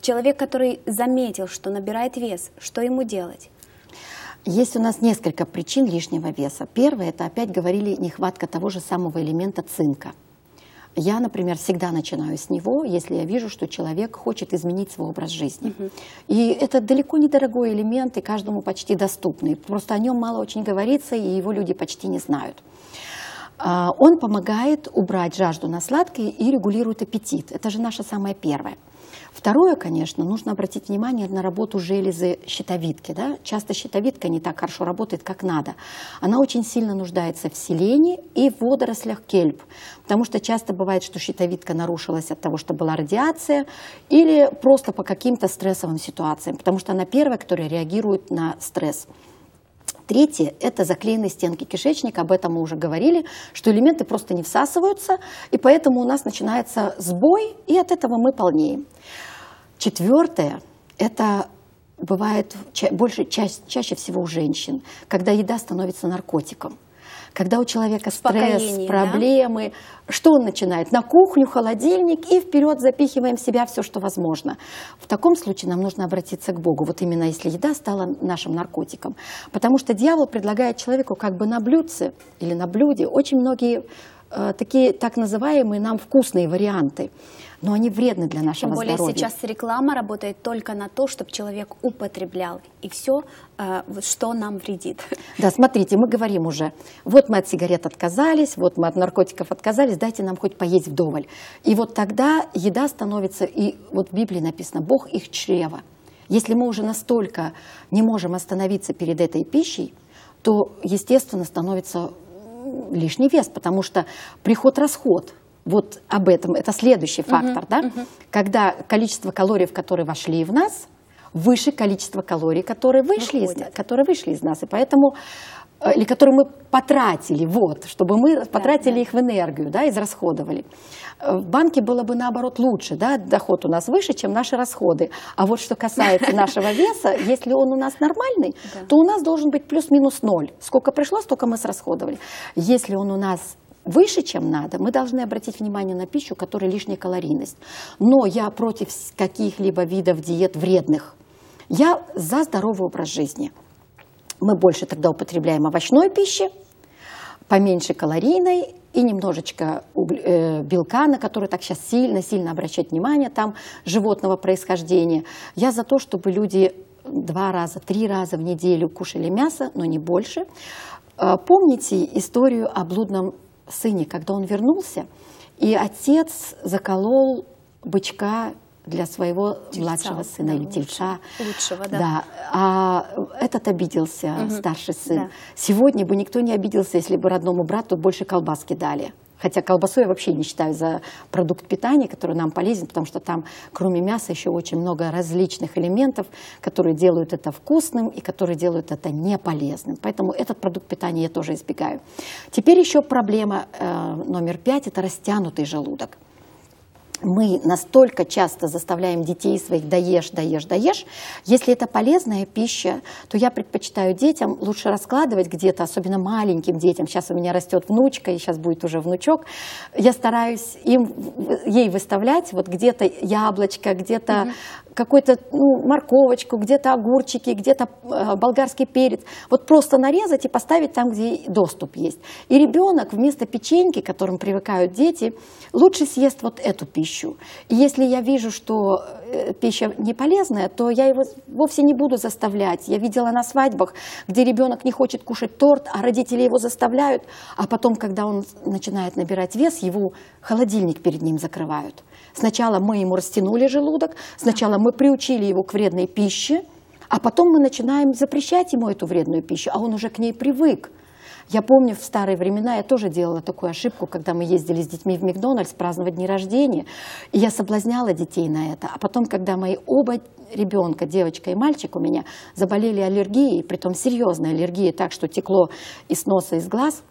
Человек, который заметил, что набирает вес, что ему делать? Есть у нас несколько причин лишнего веса. Первое, это опять говорили нехватка того же самого элемента цинка. Я, например, всегда начинаю с него, если я вижу, что человек хочет изменить свой образ жизни. Угу. И это далеко не дорогой элемент и каждому почти доступный. Просто о нем мало очень говорится, и его люди почти не знают. А, он помогает убрать жажду на сладкое и регулирует аппетит. Это же наше самое первое. Второе, конечно, нужно обратить внимание на работу железы щитовидки. Да? Часто щитовидка не так хорошо работает, как надо. Она очень сильно нуждается в селении и в водорослях кельп, потому что часто бывает, что щитовидка нарушилась от того, что была радиация, или просто по каким-то стрессовым ситуациям, потому что она первая, которая реагирует на стресс. Третье – это заклеенные стенки кишечника, об этом мы уже говорили, что элементы просто не всасываются, и поэтому у нас начинается сбой, и от этого мы полнеем. Четвертое – это бывает больше, ча чаще всего у женщин, когда еда становится наркотиком. Когда у человека стресс, проблемы, да? что он начинает? На кухню, холодильник и вперед запихиваем в себя все, что возможно. В таком случае нам нужно обратиться к Богу, вот именно если еда стала нашим наркотиком. Потому что дьявол предлагает человеку как бы на блюдце или на блюде очень многие э, такие так называемые нам вкусные варианты но они вредны для нашего Тем более здоровья. сейчас реклама работает только на то, чтобы человек употреблял, и все, э, что нам вредит. Да, смотрите, мы говорим уже, вот мы от сигарет отказались, вот мы от наркотиков отказались, дайте нам хоть поесть вдоволь. И вот тогда еда становится, и вот в Библии написано, Бог их чрева. Если мы уже настолько не можем остановиться перед этой пищей, то, естественно, становится лишний вес, потому что приход-расход – вот об этом, это следующий фактор, uh-huh, да? Uh-huh. Когда количество калорий, которые вошли в нас, выше количества калорий, которые вышли, из, которые вышли из нас. И поэтому э, или которые мы потратили, вот, чтобы мы потратили да. их в энергию, да, израсходовали. Э, в банке было бы наоборот лучше, да, доход у нас выше, чем наши расходы. А вот что касается нашего веса, если он у нас нормальный, то у нас должен быть плюс-минус ноль. Сколько пришло, столько мы срасходовали. Если он у нас выше, чем надо, мы должны обратить внимание на пищу, которая лишняя калорийность. Но я против каких-либо видов диет вредных. Я за здоровый образ жизни. Мы больше тогда употребляем овощной пищи, поменьше калорийной и немножечко э, белка, на который так сейчас сильно-сильно обращать внимание, там животного происхождения. Я за то, чтобы люди два раза, три раза в неделю кушали мясо, но не больше. Э, помните историю о блудном сыне, когда он вернулся, и отец заколол бычка для своего тельца, младшего сына да, или тельца. Лучшего, да. да. А этот обиделся, угу. старший сын. Да. Сегодня бы никто не обиделся, если бы родному брату больше колбаски дали. Хотя колбасу я вообще не считаю за продукт питания, который нам полезен, потому что там, кроме мяса, еще очень много различных элементов, которые делают это вкусным и которые делают это неполезным. Поэтому этот продукт питания я тоже избегаю. Теперь еще проблема э, номер пять – это растянутый желудок мы настолько часто заставляем детей своих доешь, доешь, доешь. Если это полезная пища, то я предпочитаю детям лучше раскладывать где-то, особенно маленьким детям. Сейчас у меня растет внучка, и сейчас будет уже внучок. Я стараюсь им, ей выставлять вот где-то яблочко, где-то угу какую-то ну, морковочку, где-то огурчики, где-то э, болгарский перец. Вот просто нарезать и поставить там, где доступ есть. И ребенок вместо печеньки, к которым привыкают дети, лучше съест вот эту пищу. И если я вижу, что э, пища не полезная, то я его вовсе не буду заставлять. Я видела на свадьбах, где ребенок не хочет кушать торт, а родители его заставляют, а потом, когда он начинает набирать вес, его холодильник перед ним закрывают. Сначала мы ему растянули желудок, сначала мы приучили его к вредной пище, а потом мы начинаем запрещать ему эту вредную пищу, а он уже к ней привык. Я помню, в старые времена я тоже делала такую ошибку, когда мы ездили с детьми в Макдональдс праздновать дни рождения, и я соблазняла детей на это. А потом, когда мои оба ребенка, девочка и мальчик у меня, заболели аллергией, притом серьезной аллергией, так что текло из носа, из глаз,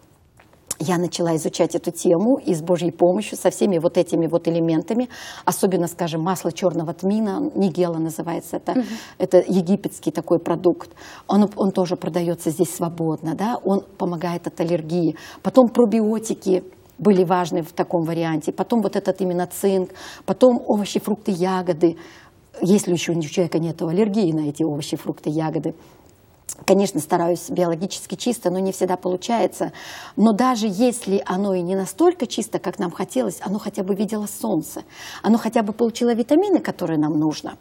я начала изучать эту тему и с Божьей помощью, со всеми вот этими вот элементами, особенно, скажем, масло черного тмина, нигела называется, это, угу. это египетский такой продукт, он, он тоже продается здесь свободно, да, он помогает от аллергии. Потом пробиотики, были важны в таком варианте. Потом вот этот именно цинк, потом овощи, фрукты, ягоды. Если еще у человека нет аллергии на эти овощи, фрукты, ягоды, Конечно, стараюсь биологически чисто, но не всегда получается. Но даже если оно и не настолько чисто, как нам хотелось, оно хотя бы видело солнце, оно хотя бы получило витамины, которые нам нужно.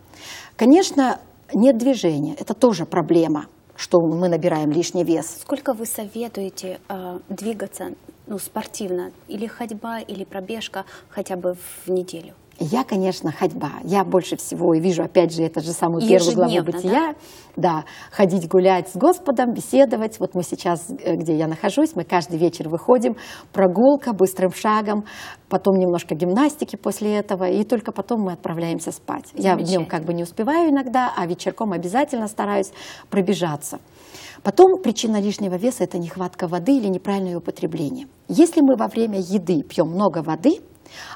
Конечно, нет движения, это тоже проблема что мы набираем лишний вес. Сколько вы советуете э, двигаться ну, спортивно? Или ходьба, или пробежка хотя бы в неделю? Я, конечно, ходьба. Я больше всего и вижу, опять же, это же самую первую главу бытия. Да? да, ходить гулять с Господом, беседовать. Вот мы сейчас, э, где я нахожусь, мы каждый вечер выходим, прогулка быстрым шагом, потом немножко гимнастики после этого, и только потом мы отправляемся спать. Я днем как бы не успеваю иногда, а вечерком обязательно стараюсь пробежаться. Потом причина лишнего веса – это нехватка воды или неправильное употребление. Если мы во время еды пьем много воды –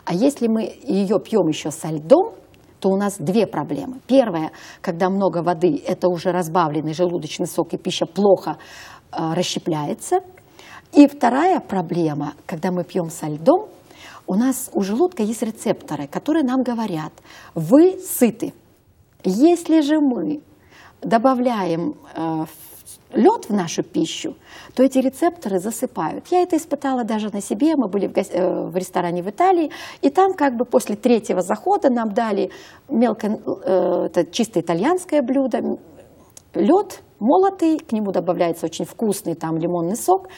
а если мы ее пьем еще со льдом, то у нас две проблемы. Первая, когда много воды, это уже разбавленный желудочный сок, и пища плохо э, расщепляется. И вторая проблема, когда мы пьем со льдом, у нас у желудка есть рецепторы, которые нам говорят, вы сыты. Если же мы добавляем э, лед в нашу пищу, то эти рецепторы засыпают. Я это испытала даже на себе. Мы были в, го- э, в ресторане в Италии, и там как бы после третьего захода нам дали мелко, э, это чисто итальянское блюдо, лед молотый, к нему добавляется очень вкусный там лимонный сок.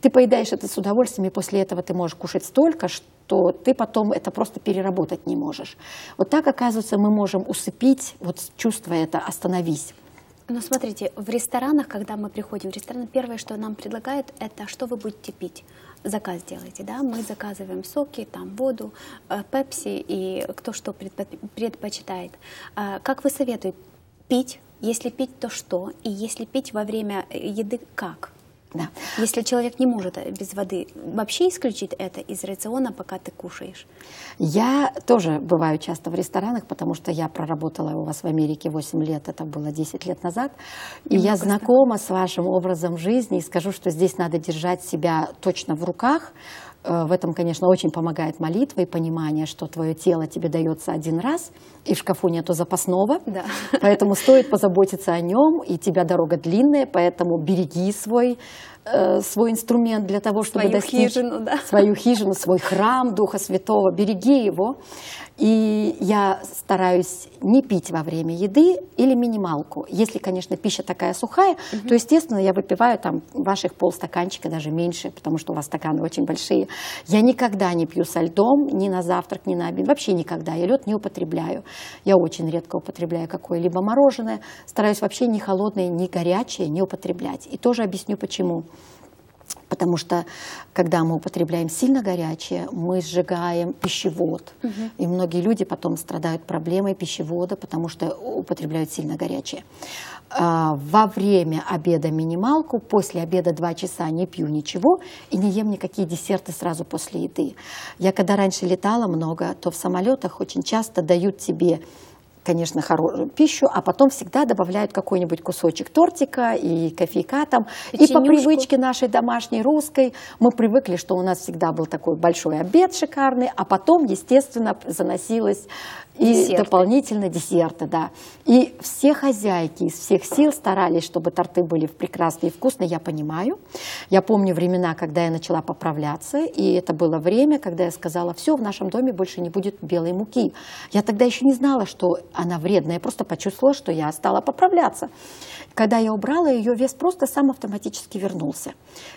Ты поедаешь это с удовольствием, и после этого ты можешь кушать столько, что ты потом это просто переработать не можешь. Вот так, оказывается, мы можем усыпить вот чувство это «остановись». Ну, смотрите, в ресторанах, когда мы приходим в ресторан, первое, что нам предлагают, это что вы будете пить. Заказ делаете, да? Мы заказываем соки, там воду, э, пепси и кто что предпо- предпочитает. А Как вы советуете пить? Если пить, то что? И если пить во время еды, как? Да. Если человек не может э, без воды, вообще исключить это из рациона, пока ты кушаешь. Я тоже бываю часто в ресторанах, потому что я проработала у вас в Америке 8 лет, это было 10 лет назад. И я много знакома с вашим образом жизни и скажу, что здесь надо держать себя точно в руках. Э, В этом, конечно, очень помогает молитва и понимание, что твое тело тебе дается один раз, и в шкафу нету запасного. Да. Поэтому стоит позаботиться о нем, и тебя дорога длинная, поэтому береги свой, э, свой инструмент для того, чтобы Свою достичь хижину, да. свою хижину, свой храм Духа Святого, береги его. И я стараюсь не пить во время еды или минималку. Если, конечно, пища такая сухая, то, естественно, я выпиваю там ваших полстаканчика, даже меньше, потому что у вас стаканы очень большие. Я никогда не пью со льдом, ни на завтрак, ни на обед, вообще никогда. Я лед не употребляю. Я очень редко употребляю какое-либо мороженое. Стараюсь вообще ни холодное, ни горячее не употреблять. И тоже объясню, почему. Потому что, когда мы употребляем сильно горячее, мы сжигаем пищевод. И многие люди потом страдают проблемой пищевода, потому что употребляют сильно горячее. А, Во время обеда минималку, после обеда 2 часа не пью ничего и не ем никакие десерты сразу после еды. Я когда раньше летала много, то в самолетах очень часто дают тебе конечно, хоро- пищу, а потом всегда добавляют какой-нибудь кусочек тортика и кофейка там. И по Печенюшку. привычке нашей домашней русской мы привыкли, что у нас всегда был такой большой обед шикарный, а потом, естественно, заносилось и Десерты. дополнительно десерты, да. И все хозяйки из всех сил старались, чтобы торты были прекрасные и вкусные, я понимаю. Я помню времена, когда я начала поправляться, и это было время, когда я сказала, все, в нашем доме больше не будет белой муки. Я тогда еще не знала, что она вредная, я просто почувствовала, что я стала поправляться. Когда я убрала ее, вес просто сам автоматически вернулся.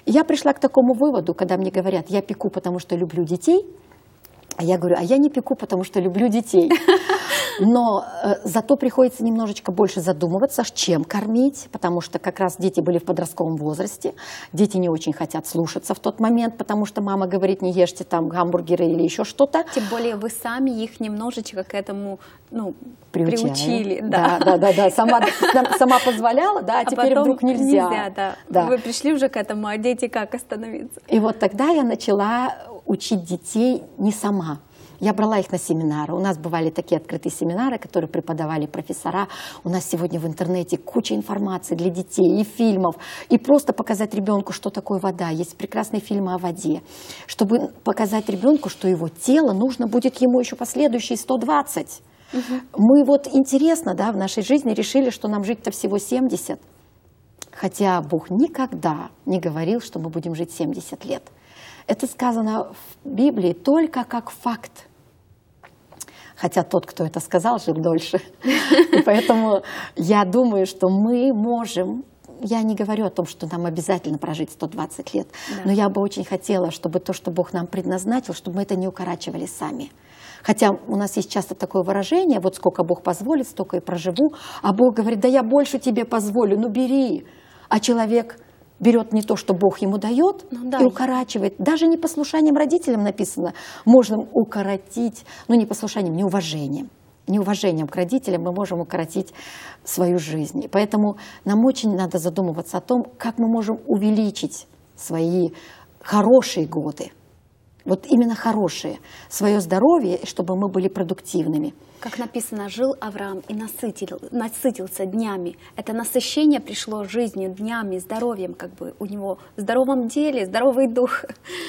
Я пришла к такому выводу, когда мне говорят, я пеку, потому что люблю детей, а я говорю, а я не пеку, потому что люблю детей. Но э, зато приходится немножечко больше задумываться, чем кормить, потому что как раз дети были в подростковом возрасте. Дети не очень хотят слушаться в тот момент, потому что мама говорит, не ешьте там гамбургеры или еще что-то. Тем более вы сами их немножечко к этому ну, Приучаю. приучили. Да, да, да, да. Сама, сама позволяла, да, а, А теперь потом вдруг нельзя. да. Да. Вы пришли уже к этому, а дети как остановиться? И вот тогда я начала учить детей не сама. Я брала их на семинары. У нас бывали такие открытые семинары, которые преподавали профессора. У нас сегодня в интернете куча информации для детей и фильмов. И просто показать ребенку, что такое вода. Есть прекрасные фильмы о воде. Чтобы показать ребенку, что его тело нужно будет ему еще последующие 120. Мы вот интересно, да, в нашей жизни решили, что нам жить-то всего 70. Хотя Бог никогда не говорил, что мы будем жить 70 лет. Это сказано в Библии только как факт. Хотя тот, кто это сказал, жил дольше. И поэтому я думаю, что мы можем я не говорю о том, что нам обязательно прожить 120 лет, Да. но я бы очень хотела, чтобы то, что Бог нам предназначил, чтобы мы это не укорачивали сами. Хотя у нас есть часто такое выражение, вот сколько Бог позволит, столько и проживу, а Бог говорит, да я больше тебе позволю, ну бери. А человек берет не то, что Бог ему дает, Ну да. и укорачивает. Даже непослушанием родителям написано, можно укоротить, ну непослушанием, неуважением. Неуважением к родителям мы можем укоротить свою жизнь. И поэтому нам очень надо задумываться о том, как мы можем увеличить свои хорошие годы. Вот именно хорошие. Свое здоровье, чтобы мы были продуктивными. Как написано, жил Авраам и насытил, насытился днями. Это насыщение пришло жизнью, днями, здоровьем, как бы у него в здоровом деле, здоровый дух.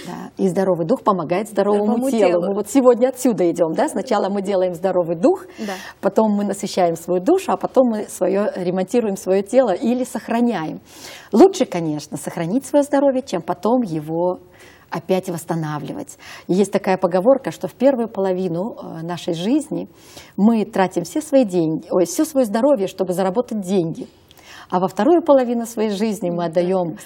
Да, и здоровый дух помогает здоровому, Здоровому телу. телу. Мы вот сегодня отсюда идем, да? Сначала мы делаем здоровый дух, Да. потом мы насыщаем свою душу, а потом мы свое, ремонтируем свое тело или сохраняем. Лучше, конечно, сохранить свое здоровье, чем потом его опять восстанавливать. Есть такая поговорка, что в первую половину э, нашей жизни мы тратим все свои деньги, ой, все свое здоровье, чтобы заработать деньги. А во вторую половину своей жизни мы отдаем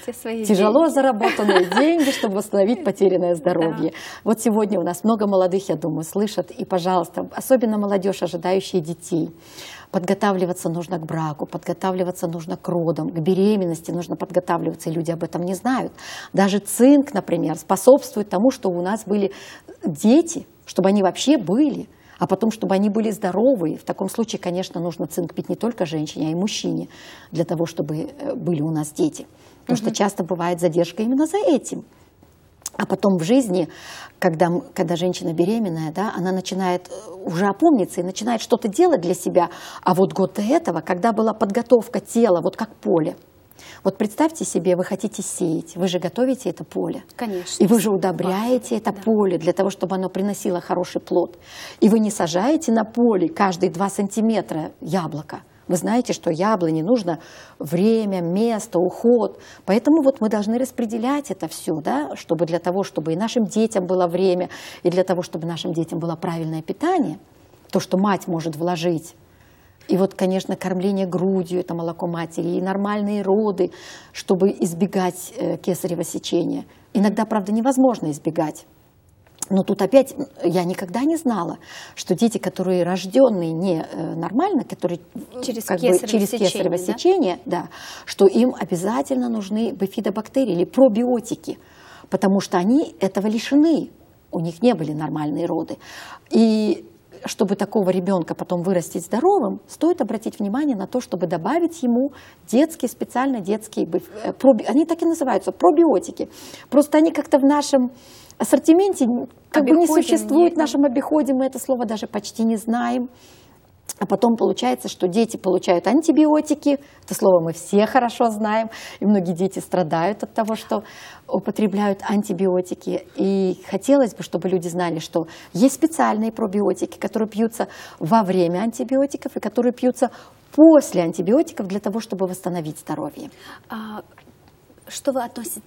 тяжело деньги. заработанные деньги, чтобы восстановить потерянное здоровье. Вот сегодня у нас много молодых, я думаю, слышат. И, пожалуйста, особенно молодежь, ожидающая детей. Подготавливаться нужно к браку, подготавливаться нужно к родам, к беременности нужно подготавливаться, и люди об этом не знают. Даже цинк, например, способствует тому, что у нас были дети, чтобы они вообще были, а потом, чтобы они были здоровы. В таком случае, конечно, нужно цинк пить не только женщине, а и мужчине, для того, чтобы э, были у нас дети. Потому что часто бывает задержка именно за этим. А потом в жизни, когда, когда женщина беременная, да, она начинает э, уже опомниться и начинает что-то делать для себя. А вот год до этого, когда была подготовка тела, вот как поле. Вот представьте себе, вы хотите сеять, вы же готовите это поле. Конечно. И вы же удобряете это поле для того, чтобы оно приносило хороший плод. И вы не сажаете на поле каждые 2 сантиметра яблоко. Вы знаете, что яблоне нужно время, место, уход. Поэтому вот мы должны распределять это все, да, чтобы для того, чтобы и нашим детям было время, и для того, чтобы нашим детям было правильное питание, то, что мать может вложить и вот, конечно, кормление грудью, это молоко матери, и нормальные роды, чтобы избегать э, кесарево сечения. Иногда, правда, невозможно избегать. Но тут опять я никогда не знала, что дети, которые рожденные не э, которые Через как бы кесарево через сечение, кесарево да? сечение, да, что им обязательно нужны бифидобактерии или пробиотики, потому что они этого лишены. У них не были нормальные роды. И чтобы такого ребенка потом вырастить здоровым, стоит обратить внимание на то, чтобы добавить ему детские, специально детские, э, проби- они так и называются, пробиотики. Просто они как-то в нашем ассортименте как бы не Обиходе существуют, в нашем обиходе мы это слово даже почти не знаем. А потом получается, что дети получают антибиотики. Это слово мы все хорошо знаем. И многие дети страдают от того, что употребляют антибиотики. И хотелось бы, чтобы люди знали, что есть специальные пробиотики, которые пьются во время антибиотиков и которые пьются после антибиотиков для того, чтобы восстановить здоровье. Что вы относите,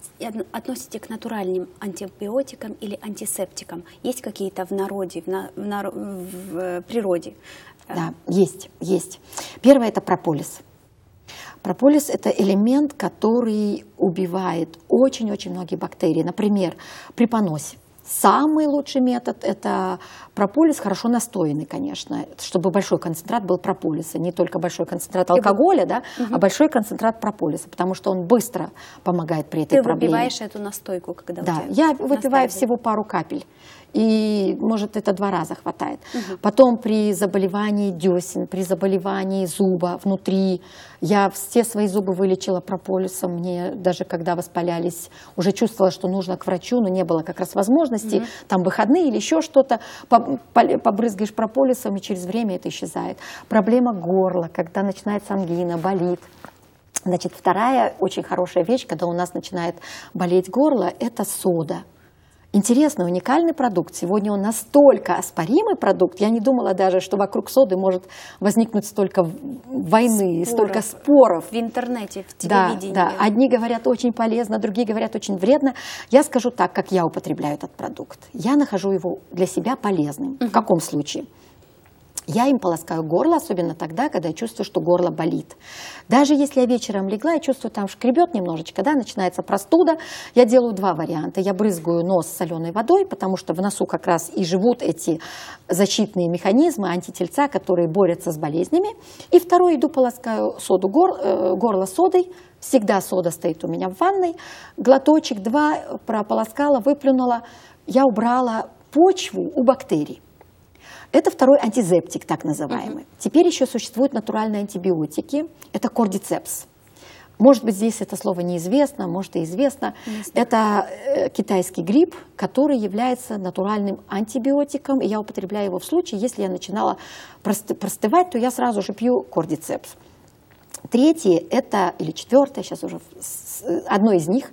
относите к натуральным антибиотикам или антисептикам? Есть какие-то в народе, в, на- в наро- в, э, природе? Да, есть, есть. Первое – это прополис. Прополис – это элемент, который убивает очень-очень многие бактерии. Например, при поносе. Самый лучший метод – это прополис, хорошо настоянный, конечно, чтобы большой концентрат был прополиса, не только большой концентрат алкоголя, да, а большой концентрат прополиса, потому что он быстро помогает при этой Ты проблеме. выпиваешь эту настойку, когда Да, я выпиваю всего пару капель. И, может, это два раза хватает. Потом при заболевании десен, при заболевании зуба внутри, я все свои зубы вылечила прополисом. Мне даже когда воспалялись, уже чувствовала, что нужно к врачу, но не было как раз возможности. Там выходные или еще что-то, побрызгаешь прополисом, и через время это исчезает. Проблема горла, когда начинается ангина, болит. Значит, вторая очень хорошая вещь, когда у нас начинает болеть горло, это сода. Интересный, уникальный продукт. Сегодня он настолько оспоримый продукт. Я не думала даже, что вокруг соды может возникнуть столько войны, столько споров. В интернете, в Да, телевидении. да. Одни говорят очень полезно, другие говорят очень вредно. Я скажу так, как я употребляю этот продукт. Я нахожу его для себя полезным. В каком случае? Я им полоскаю горло, особенно тогда, когда я чувствую, что горло болит. Даже если я вечером легла и чувствую, там шкребет немножечко, да, начинается простуда, я делаю два варианта. Я брызгаю нос соленой водой, потому что в носу как раз и живут эти защитные механизмы, антительца, которые борются с болезнями. И второй, иду полоскаю соду, гор- э, горло содой, Всегда сода стоит у меня в ванной. Глоточек, два, прополоскала, выплюнула. Я убрала почву у бактерий. Это второй антизептик, так называемый. Теперь еще существуют натуральные антибиотики. Это кордицепс. Может быть, здесь это слово неизвестно, может и известно. Это э, китайский гриб, который является натуральным антибиотиком. И я употребляю его в случае, если я начинала простывать, то я сразу же пью кордицепс. Третье это, или четвертое, сейчас уже одно из них,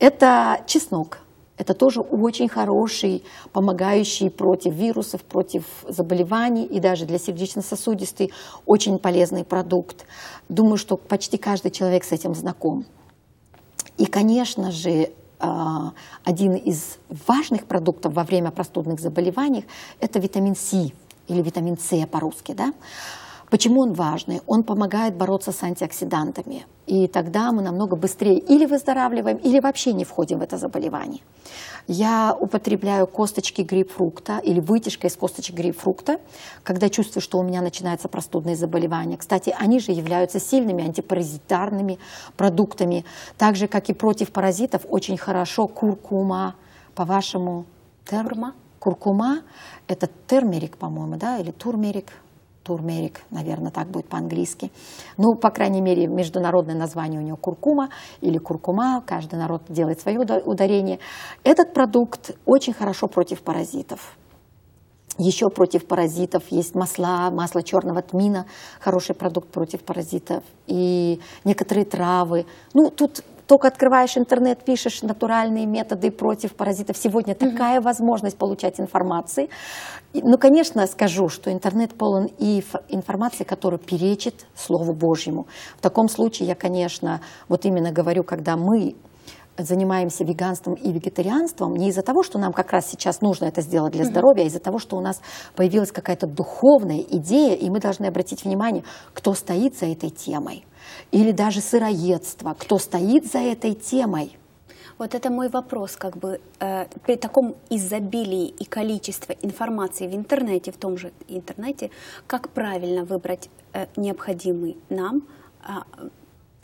это чеснок. Это тоже очень хороший, помогающий против вирусов, против заболеваний и даже для сердечно-сосудистой очень полезный продукт. Думаю, что почти каждый человек с этим знаком. И, конечно же, а, один из важных продуктов во время простудных заболеваний – это витамин С или витамин С по-русски. Да? Почему он важный? Он помогает бороться с антиоксидантами. И тогда мы намного быстрее или выздоравливаем, или вообще не входим в это заболевание. Я употребляю косточки грейпфрукта или вытяжка из косточек грейпфрукта, когда чувствую, что у меня начинается простудное заболевание. Кстати, они же являются сильными антипаразитарными продуктами. Так же, как и против паразитов, очень хорошо куркума, по-вашему, тер... куркума. Куркума – это термерик, по-моему, да, или турмерик – турмерик, наверное, так будет по-английски. Ну, по крайней мере, международное название у него куркума или куркума, каждый народ делает свое ударение. Этот продукт очень хорошо против паразитов. Еще против паразитов есть масла, масло черного тмина, хороший продукт против паразитов, и некоторые травы. Ну, тут только открываешь интернет, пишешь натуральные методы против паразитов. Сегодня такая возможность получать информации. Ну, конечно, скажу, что интернет полон и информации, которая перечит Слову Божьему. В таком случае я, конечно, вот именно говорю, когда мы занимаемся веганством и вегетарианством не из-за того, что нам как раз сейчас нужно это сделать для здоровья, а из-за того, что у нас появилась какая-то духовная идея, и мы должны обратить внимание, кто стоит за этой темой. Или даже сыроедство, кто стоит за этой темой. Вот это мой вопрос, как бы э, при таком изобилии и количестве информации в интернете, в том же интернете, как правильно выбрать э, необходимый нам э,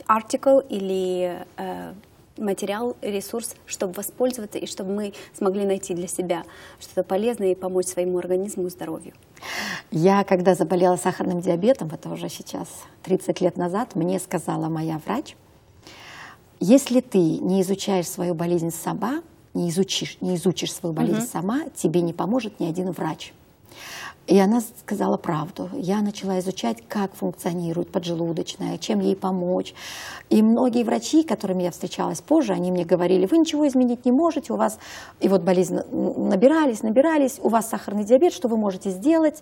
article или э, материал, ресурс, чтобы воспользоваться и чтобы мы смогли найти для себя что-то полезное и помочь своему организму и здоровью. Я, когда заболела сахарным диабетом, это уже сейчас 30 лет назад, мне сказала моя врач, если ты не изучаешь свою болезнь сама, не изучишь, не изучишь свою болезнь угу. сама, тебе не поможет ни один врач. И она сказала правду. Я начала изучать, как функционирует поджелудочная, чем ей помочь. И многие врачи, которыми я встречалась позже, они мне говорили, вы ничего изменить не можете, у вас, и вот болезнь набирались, набирались, у вас сахарный диабет, что вы можете сделать?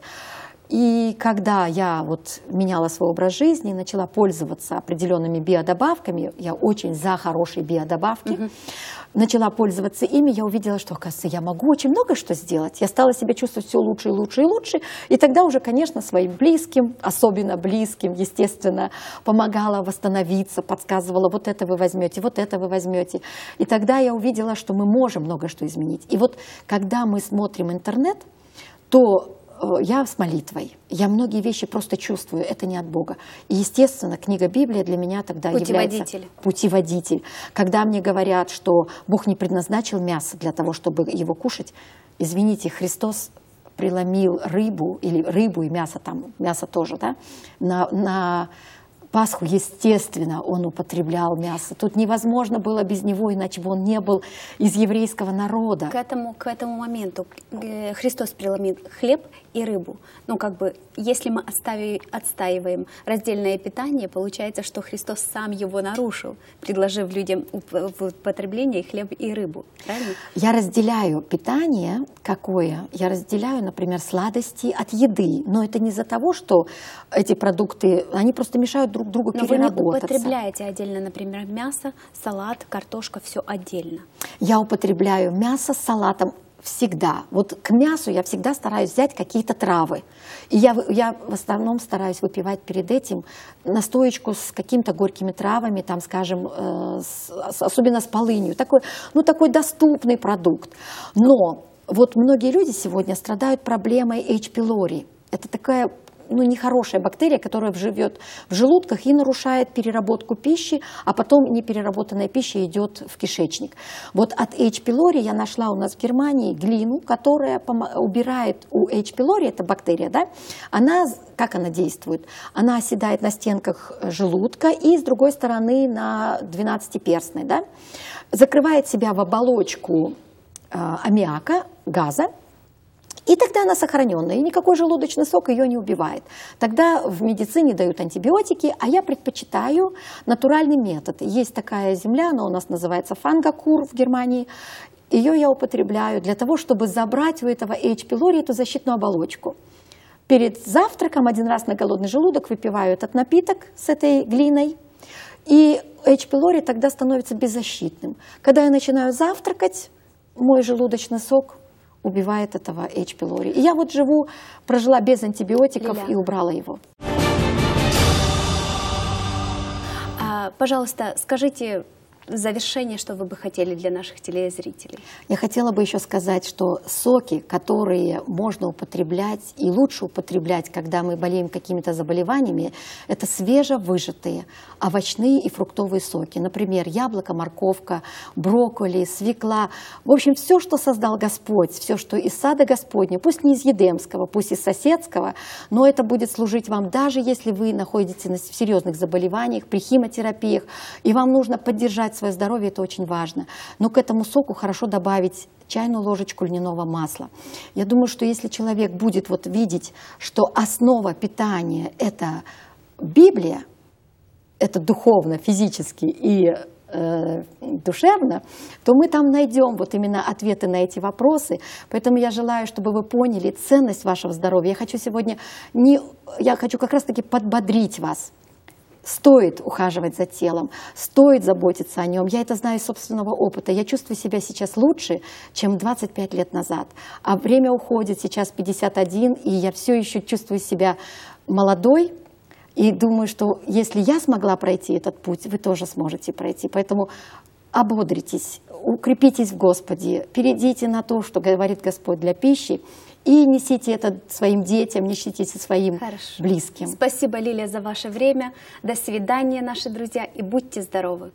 И когда я вот меняла свой образ жизни, начала пользоваться определенными биодобавками, я очень за хорошие биодобавки, угу. начала пользоваться ими, я увидела, что, оказывается, я могу очень много что сделать. Я стала себя чувствовать все лучше и лучше и лучше. И тогда уже, конечно, своим близким, особенно близким, естественно, помогала восстановиться, подсказывала, вот это вы возьмете, вот это вы возьмете. И тогда я увидела, что мы можем много что изменить. И вот когда мы смотрим интернет, то я с молитвой. Я многие вещи просто чувствую, это не от Бога. И, естественно, книга Библия для меня тогда путеводитель. является путеводитель. Когда мне говорят, что Бог не предназначил мясо для того, чтобы его кушать, извините, Христос преломил рыбу, или рыбу и мясо, там мясо тоже, да, на, на Пасху, естественно, он употреблял мясо. Тут невозможно было без него, иначе бы он не был из еврейского народа. К этому, к этому моменту э, Христос преломил хлеб и рыбу. Ну, как бы, если мы остави, отстаиваем раздельное питание, получается, что Христос сам его нарушил, предложив людям в употребление хлеб и рыбу. Правильно? Я разделяю питание какое? Я разделяю, например, сладости от еды. Но это не из-за того, что эти продукты, они просто мешают друг другу Но переработаться. вы не употребляете отдельно, например, мясо, салат, картошка, все отдельно? Я употребляю мясо с салатом всегда. Вот к мясу я всегда стараюсь взять какие-то травы. И я, я в основном стараюсь выпивать перед этим настоечку с какими-то горькими травами, там, скажем, э, с, особенно с полынью. Такой, ну, такой доступный продукт. Но вот многие люди сегодня страдают проблемой H. pylori. Это такая ну, нехорошая бактерия, которая живет в желудках и нарушает переработку пищи, а потом непереработанная пища идет в кишечник. Вот от H. pylori я нашла у нас в Германии глину, которая убирает у H. pylori, это бактерия, да, она, как она действует? Она оседает на стенках желудка и с другой стороны на 12-перстной, да, закрывает себя в оболочку э, аммиака, газа, и тогда она сохраненная, и никакой желудочный сок ее не убивает. Тогда в медицине дают антибиотики, а я предпочитаю натуральный метод. Есть такая земля, она у нас называется фангакур в Германии. Ее я употребляю для того, чтобы забрать у этого H. pylori эту защитную оболочку. Перед завтраком один раз на голодный желудок выпиваю этот напиток с этой глиной, и H. pylori тогда становится беззащитным. Когда я начинаю завтракать, мой желудочный сок убивает этого H. pylori. И я вот живу, прожила без антибиотиков Лиля. и убрала его. А, пожалуйста, скажите, завершение, что вы бы хотели для наших телезрителей? Я хотела бы еще сказать, что соки, которые можно употреблять и лучше употреблять, когда мы болеем какими-то заболеваниями, это свежевыжатые овощные и фруктовые соки. Например, яблоко, морковка, брокколи, свекла. В общем, все, что создал Господь, все, что из сада Господня, пусть не из Едемского, пусть из соседского, но это будет служить вам даже если вы находитесь в серьезных заболеваниях, при химиотерапиях, и вам нужно поддержать свое здоровье, это очень важно. Но к этому соку хорошо добавить чайную ложечку льняного масла. Я думаю, что если человек будет вот видеть, что основа питания – это Библия, это духовно, физически и э, душевно, то мы там найдем вот именно ответы на эти вопросы. Поэтому я желаю, чтобы вы поняли ценность вашего здоровья. Я хочу сегодня не, я хочу как раз-таки подбодрить вас. Стоит ухаживать за телом, стоит заботиться о нем. Я это знаю из собственного опыта. Я чувствую себя сейчас лучше, чем 25 лет назад. А время уходит, сейчас 51, и я все еще чувствую себя молодой, и думаю, что если я смогла пройти этот путь, вы тоже сможете пройти. Поэтому ободритесь, укрепитесь в Господе, перейдите на то, что говорит Господь для пищи, и несите это своим детям, несите это своим Хорошо. близким. Спасибо, Лилия, за ваше время. До свидания, наши друзья, и будьте здоровы.